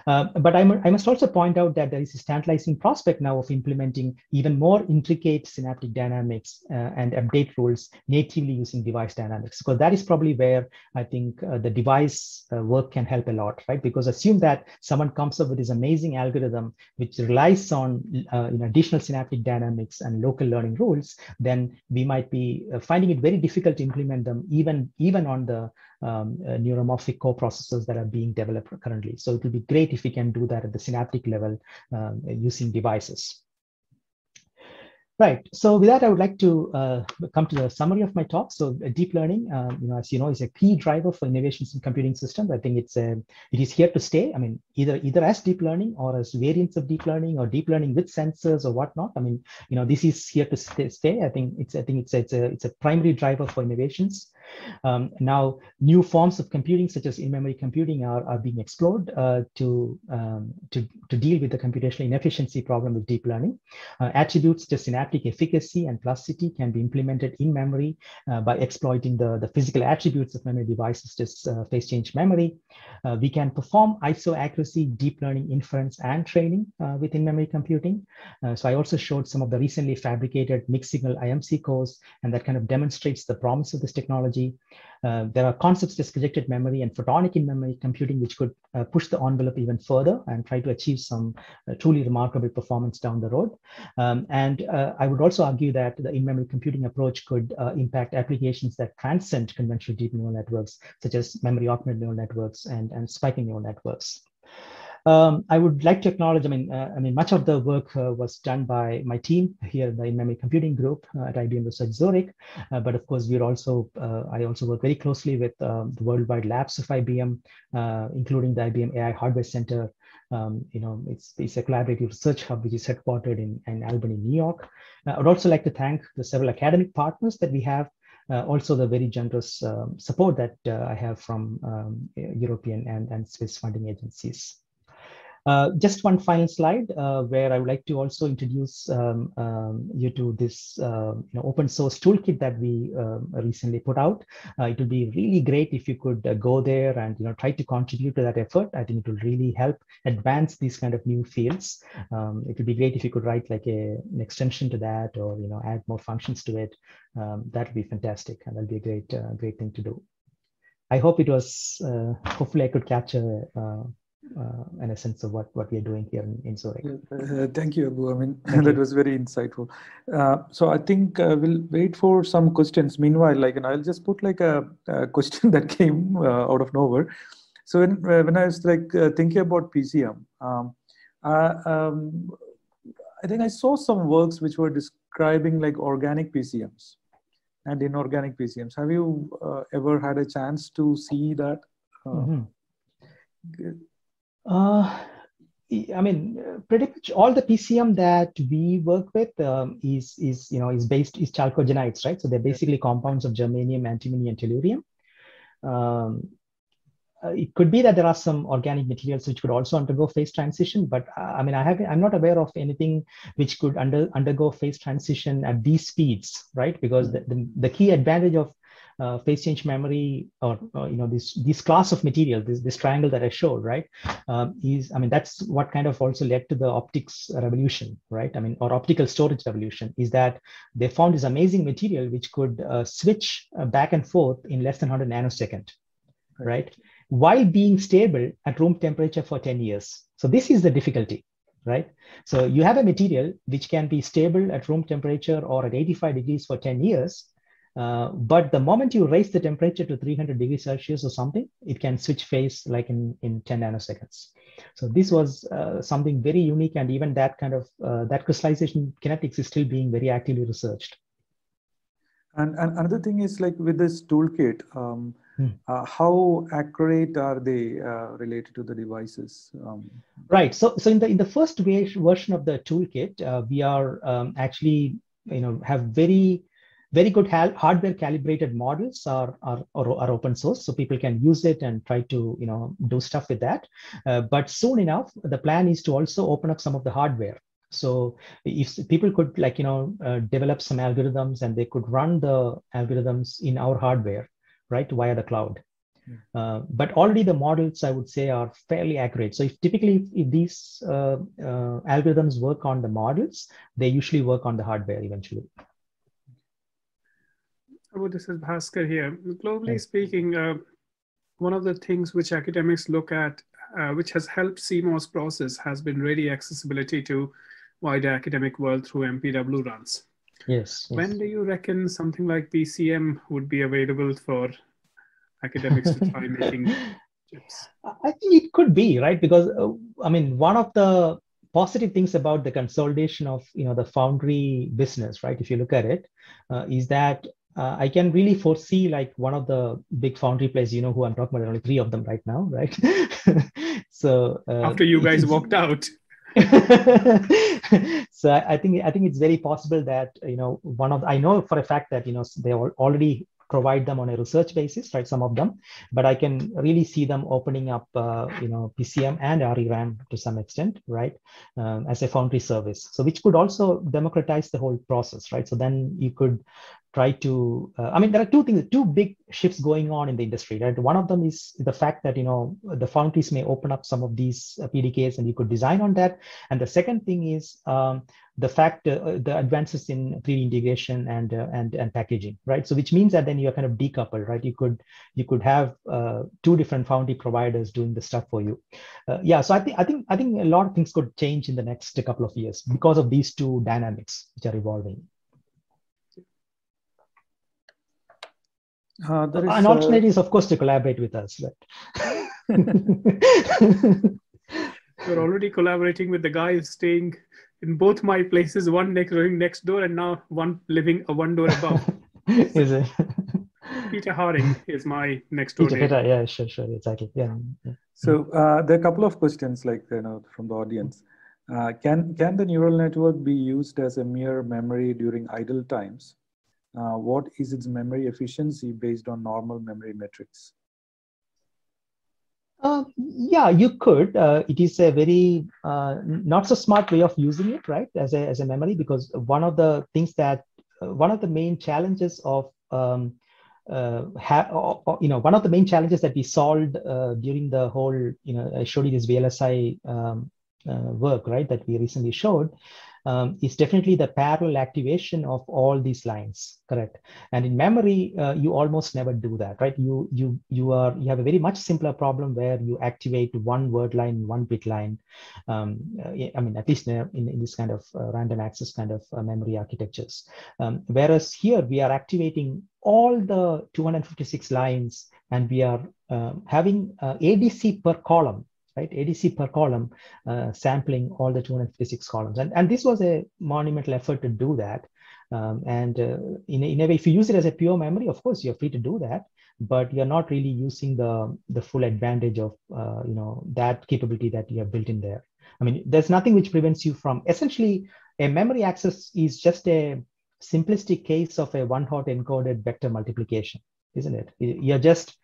Uh, but I, I, must also point out that there is a tantalizing prospect now of implementing even more intricate synaptic dynamics uh, and update rules natively using device dynamics, because that is probably where I think uh, the device uh, work can help a lot, right? Because assume that someone comes up with this amazing algorithm which relies on uh, you know, additional synaptic dynamics and local learning rules, then we might be finding it very difficult to implement them even, even on the um, uh, neuromorphic co-processors that are being developed currently. So it will be great if we can do that at the synaptic level um, using devices. Right. So with that, I would like to uh, come to the summary of my talk. So deep learning, um, you know, as you know, is a key driver for innovations in computing systems. I think it's a, it is here to stay. I mean, either either as deep learning or as variants of deep learning or deep learning with sensors or whatnot. I mean, you know, this is here to stay. I think it's I think it's it's a it's a primary driver for innovations. Um, now, new forms of computing, such as in-memory computing, are, are being explored uh, to, um, to, to deal with the computational inefficiency problem with deep learning. Uh, attributes to synaptic efficacy and plasticity can be implemented in memory uh, by exploiting the, the physical attributes of memory devices to uh, phase change memory. Uh, we can perform ISO accuracy, deep learning inference, and training uh, within memory computing. so I also showed some of the recently fabricated mixed signal IMC cores, and that kind of demonstrates the promise of this technology technology. Uh, there are concepts as projected memory and photonic in-memory computing, which could uh, push the envelope even further and try to achieve some uh, truly remarkable performance down the road. Um, and uh, I would also argue that the in-memory computing approach could uh, impact applications that transcend conventional deep neural networks, such as memory augmented neural networks and, and spiking neural networks. Um, I would like to acknowledge, I mean, uh, I mean, much of the work uh, was done by my team here in the in-memory computing group uh, at IBM Research Zurich. Uh, but of course, we're also, uh, I also work very closely with um, the worldwide labs of IBM, uh, including the IBM AI Hardware Center. Um, you know, it's, it's a collaborative research hub which is headquartered in, in Albany, New York. I would also like to thank the several academic partners that we have uh, also the very generous um, support that uh, I have from um, European and, and Swiss funding agencies. Uh, just one final slide uh, where I would like to also introduce um, um, you to this uh, you know, open source toolkit that we um, recently put out. Uh, it would be really great if you could uh, go there and you know try to contribute to that effort. I think it will really help advance these kind of new fields. Um, it would be great if you could write like a, an extension to that or you know add more functions to it. Um, that would be fantastic and that'll be a great great thing to do. I hope it was, hopefully I could capture uh, and a sense of what, what we are doing here in, in Zurich. Uh, thank you, Abu. I mean, thank that you. was very insightful. Uh, so I think uh, we'll wait for some questions. Meanwhile, like, and I'll just put like a, a question that came uh, out of nowhere. So when, uh, when I was like thinking about PCM, um, um, I think I saw some works which were describing like organic PCMs and inorganic PCMs. Have you ever had a chance to see that? Mm-hmm. Uh, I mean, pretty much all the PCM that we work with um, is is you know is based is chalcogenides, right? So they're basically compounds of germanium, antimony, and tellurium. Um, uh, it could be that there are some organic materials which could also undergo phase transition, but uh, I mean, I have I'm not aware of anything which could under undergo phase transition at these speeds, right? Because the, the, the key advantage of uh, phase change memory or uh, you know this this class of material this this triangle that i showed right um, is i mean that's what kind of also led to the optics revolution right i mean or optical storage revolution is that they found this amazing material which could uh, switch uh, back and forth in less than 100 nanosecond right. right while being stable at room temperature for 10 years so this is the difficulty right? So you have a material which can be stable at room temperature or at 85 degrees for 10 years, uh, but the moment you raise the temperature to 300 degrees Celsius or something, it can switch phase like in, in 10 nanoseconds. So this was uh, something very unique. And even that kind of, uh, that crystallization kinetics is still being very actively researched. And, and another thing is like with this toolkit, um, hmm. Uh, how accurate are they uh, related to the devices? Um, right. So, so in the in the first version of the toolkit, we are um, actually you know have very very good hardware calibrated models are, are, are, are, open source so people can use it and try to you know do stuff with that. Uh, but soon enough the plan is to also open up some of the hardware. So if people could like you know uh, develop some algorithms and they could run the algorithms in our hardware right via the cloud. Hmm. uh, but already the models i would say are fairly accurate. So if typically if, these uh, uh, algorithms work on the models they usually work on the hardware eventually Oh, this is Bhaskar here. Globally speaking, uh, one of the things which academics look at, uh, which has helped CMOS process, has been really accessibility to wider academic world through MPW runs. Yes, yes. When do you reckon something like PCM would be available for academics to try making chips? I think it could be right because uh, I mean one of the positive things about the consolidation of you know the foundry business, right? If you look at it, uh, is that uh, I can really foresee like one of the big foundry players. You know who I'm talking about. Only three of them right now, right? so uh, after you guys walked out. so I, think I think it's very possible that you know one of I know for a fact that you know they are already provide them on a research basis, right? Some of them, but I can really see them opening up, uh, you know, PCM and ReRAM to some extent, right, um, as a foundry service. So which could also democratize the whole process, right? So then you could try to uh, i mean there are two things two big shifts going on in the industry right one of them is the fact that you know the foundries may open up some of these uh, pdks and you could design on that and the second thing is um, the fact uh, the advances in 3D integration and uh, and and packaging, right? So which means that then you're kind of decoupled, right? You could you could have uh, two different foundry providers doing the stuff for you. Uh, yeah, so I think I think I think a lot of things could change in the next couple of years because of these two dynamics which are evolving. Uh, is, An alternative is, of course, to collaborate with us. But You're already collaborating with the guys staying in both my places, one next next door and now one living a one door above. is it? Peter Harding is my next door. Peter, Peter, yeah, sure, sure, exactly. Yeah. yeah. So uh, there are a couple of questions like you know from the audience. Uh, can can the neural network be used as a mere memory during idle times? Uh, what is its memory efficiency based on normal memory metrics? Uh, yeah, you could. Uh, it is a very uh, not so smart way of using it, right, as a, as a memory, because one of the things that uh, one of the main challenges of um, uh, you know one of the main challenges that we solved during the whole you know I showed you this VLSI um, work, right, that we recently showed, um, is definitely the parallel activation of all these lines, correct? And in memory, uh, you almost never do that, right? You you you are you have a very much simpler problem where you activate one word line, one bit line. Um, uh, I mean, at least in, in this kind of uh, random access kind of uh, memory architectures. Um, whereas here we are activating all the 256 lines and we are uh, having uh, ADC per column right? ADC per column, uh, sampling all the 256 columns. And, and this was a monumental effort to do that. Um, and uh, in, in a way, if you use it as a pure memory, of course, you're free to do that, but you're not really using the, the full advantage of, uh, you know, that capability that you have built in there. I mean, there's nothing which prevents you from, essentially, a memory access is just a simplistic case of a one-hot encoded vector multiplication, isn't it? You're just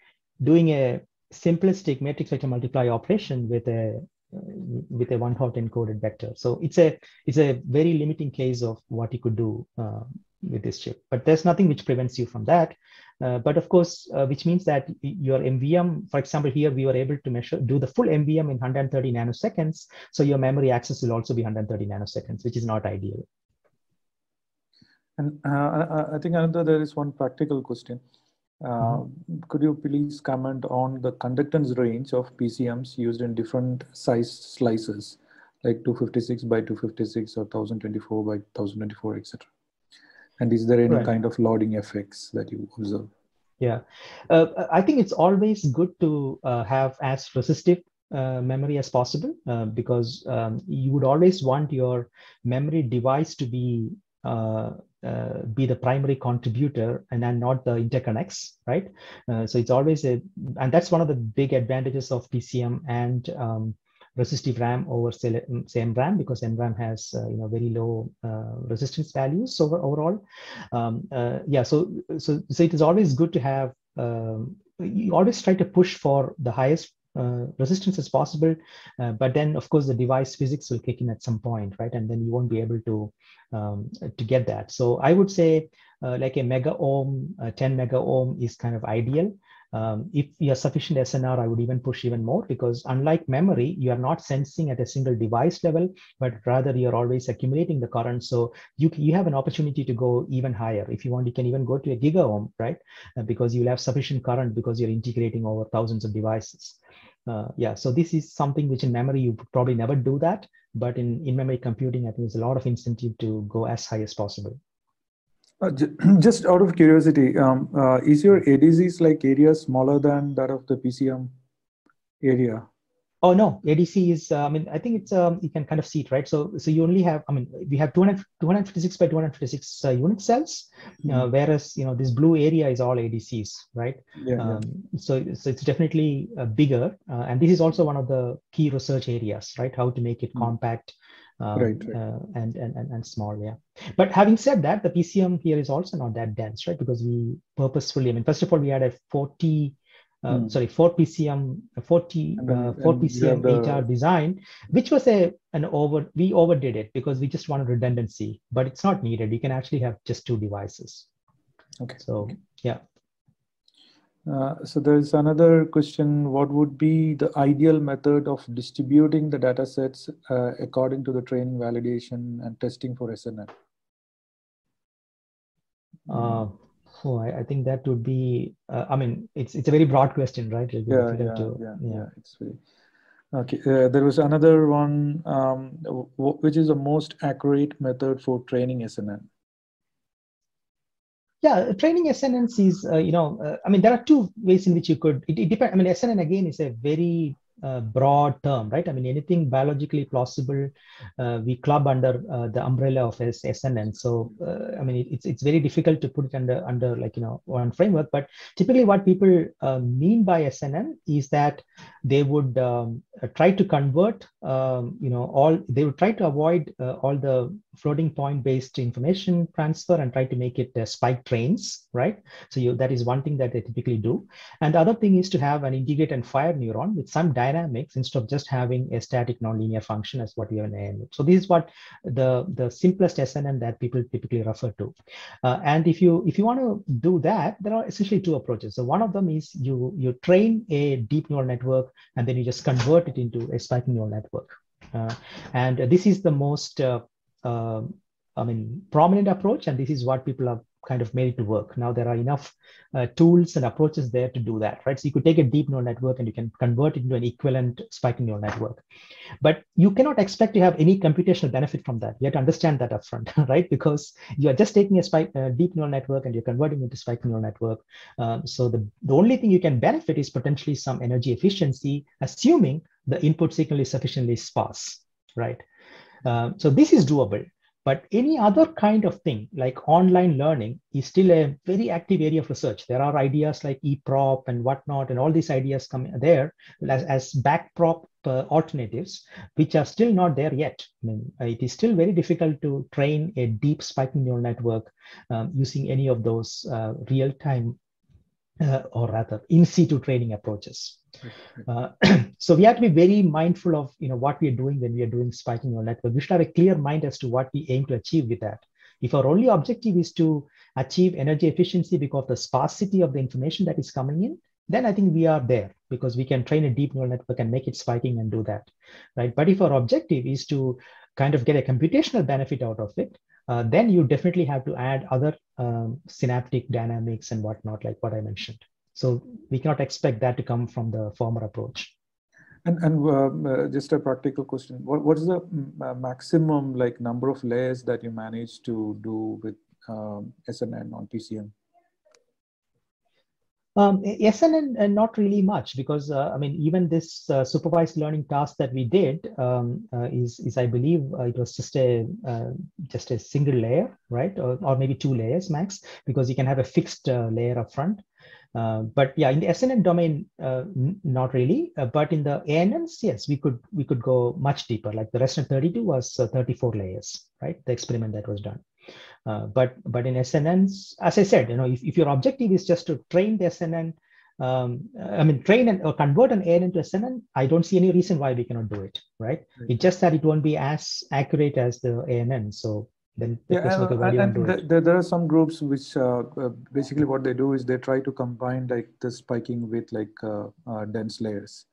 doing a simplistic matrix vector multiply operation with a with a one hot encoded vector. So it's a it's a very limiting case of what you could do uh, with this chip. But there's nothing which prevents you from that. Uh, but of course, uh, which means that your MVM, for example, here we were able to measure do the full MVM in 130 nanoseconds. So your memory access will also be 130 nanoseconds, which is not ideal. And uh, I, I think another there is one practical question. Uh, could you please comment on the conductance range of PCMs used in different size slices, like 256 by 256 or 1024 by 1024, etc.? And is there any right. kind of loading effects that you observe? Yeah, uh, I think it's always good to uh, have as resistive uh, memory as possible uh, because um, you would always want your memory device to be uh, be the primary contributor and then not the interconnects, right? Uh, so it's always a, and that's one of the big advantages of PCM and um, resistive RAM over say, say MRAM because MRAM has uh, you know very low uh, resistance values over overall. Um, uh, yeah, so so so it is always good to have. Um, you always try to push for the highest uh, resistance as possible. Uh, but then, of course, the device physics will kick in at some point, right? And then you won't be able to um, to get that. So I would say uh, like a mega ohm, 10 mega ohm is kind of ideal. Um, if you have sufficient SNR, I would even push even more because unlike memory, you are not sensing at a single device level, but rather you're always accumulating the current. So you, you have an opportunity to go even higher. If you want, you can even go to a giga ohm, right? Uh, because you'll have sufficient current because you're integrating over thousands of devices. Uh, yeah, so this is something which in memory you probably never do that, but in in-memory computing, I think there's a lot of incentive to go as high as possible. Uh, just out of curiosity, um, uh, is your ADCs like area smaller than that of the PCM area? Oh no, ADC is. Uh, I mean, I think it's. Um, you can kind of see it, right? So, so you only have. I mean, we have 200, 256 by 256 uh, unit cells, mm-hmm. uh, whereas you know this blue area is all ADCs, right? Yeah. Um, yeah. So, so it's definitely uh, bigger, uh, and this is also one of the key research areas, right? How to make it mm-hmm. compact. Um, right, right. Uh, and, and and and small, yeah. But having said that, the PCM here is also not that dense, right? Because we purposefully, I mean, first of all, we had a 40 uh, mm. sorry, 4 PCM, 40, then, uh, 4 PCM the... HR design, which was a an over, we overdid it because we just wanted redundancy, but it's not needed. You can actually have just two devices. Okay. So, okay. yeah. Uh, so there's another question. What would be the ideal method of distributing the data sets uh, according to the training, validation, and testing for SNN? Oh, I, I think that would be. Uh, I mean, it's it's a very broad question, right? Yeah, yeah, to, yeah, yeah, yeah, It's very okay. Uh, there was another one, um, which is the most accurate method for training SNN. Yeah, training SNNs is, uh, you know, uh, I mean, there are two ways in which you could. It, it depends. I mean, SNN again is a very uh, broad term, right? I mean, anything biologically plausible, uh, we club under uh, the umbrella of S- SNN. So, uh, I mean, it, it's it's very difficult to put it under under like you know one framework. But typically, what people uh, mean by SNN is that they would um, try to convert, um, you know, all they would try to avoid all the floating point based information transfer and try to make it spike trains, right? So you, that is one thing that they typically do. And the other thing is to have an integrate and fire neuron with some dynamics instead of just having a static nonlinear function as what you have in ANN. So this is what the, the simplest SNN that people typically refer to. Uh, and if you if you want to do that, there are essentially two approaches. So one of them is you you train a deep neural network and then you just convert it into a spike neural network. Uh, and this is the most uh, uh, I mean, prominent approach, and this is what people have kind of made it to work. Now there are enough uh, tools and approaches there to do that, right? So you could take a deep neural network and you can convert it into an equivalent spiking neural network. But you cannot expect to have any computational benefit from that. You have to understand that upfront, right? Because you are just taking a spike, uh, deep neural network and you're converting it into spiking neural network. Um, so the, the only thing you can benefit is potentially some energy efficiency, assuming the input signal is sufficiently sparse, right? Um, so this is doable. But any other kind of thing like online learning is still a very active area of research. There are ideas like eProp and whatnot, and all these ideas come there as, as backprop uh, alternatives, which are still not there yet. I mean, it is still very difficult to train a deep spiking neural network um, using any of those uh, real-time uh, or rather in situ training approaches. Uh, so we have to be very mindful of you know what we are doing when we are doing spiking neural network. We should have a clear mind as to what we aim to achieve with that. If our only objective is to achieve energy efficiency because of the sparsity of the information that is coming in, then I think we are there because we can train a deep neural network and make it spiking and do that, right? But if our objective is to kind of get a computational benefit out of it, uh, then you definitely have to add other um, synaptic dynamics and whatnot, like what I mentioned. So we cannot expect that to come from the former approach. And, and um, uh, just a practical question: what, what is the uh, maximum like number of layers that you manage to do with um, SNN on PCM? Um, SNN, uh, not really much because uh, I mean even this uh, supervised learning task that we did um, uh, is is I believe uh, it was just a uh, just a single layer, right, or, or, maybe two layers max because you can have a fixed layer up front. but yeah, in the SNN domain, not really. but in the ANNs, yes, we could we could go much deeper. Like the ResNet 32 was 34 layers, right? The experiment that was done. Uh, but but in SNNs, as I said, you know, if, if your objective is just to train the SNN, um, I mean, train and or convert an ANN into SNN, I don't see any reason why we cannot do it, right? right. It's just that it won't be as accurate as the ANN. So then the yeah, uh, and, and the, there are some groups which uh, uh, basically what they do is they try to combine like the spiking with like uh, uh, dense layers.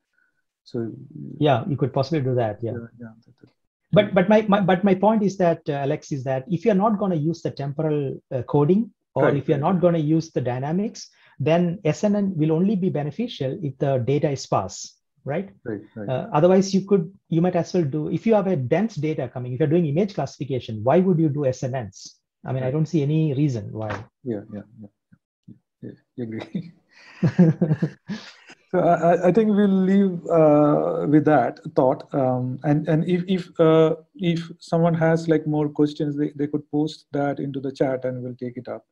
So yeah, you could possibly do that. Yeah. Yeah. yeah but but my, my, but my point is that uh, alex is that if you're not going to use the temporal uh, coding or right. if you're not going to use the dynamics then snn will only be beneficial if the data is sparse right, right, right. Uh, otherwise you could you might as well do if you have a dense data coming if you're doing image classification why would you do snns i mean i don't see any reason why yeah yeah yeah, yeah, yeah agree So I, I think we'll leave uh, with that thought. Um, and and if if uh, if someone has like more questions, they, they could post that into the chat and we'll take it up.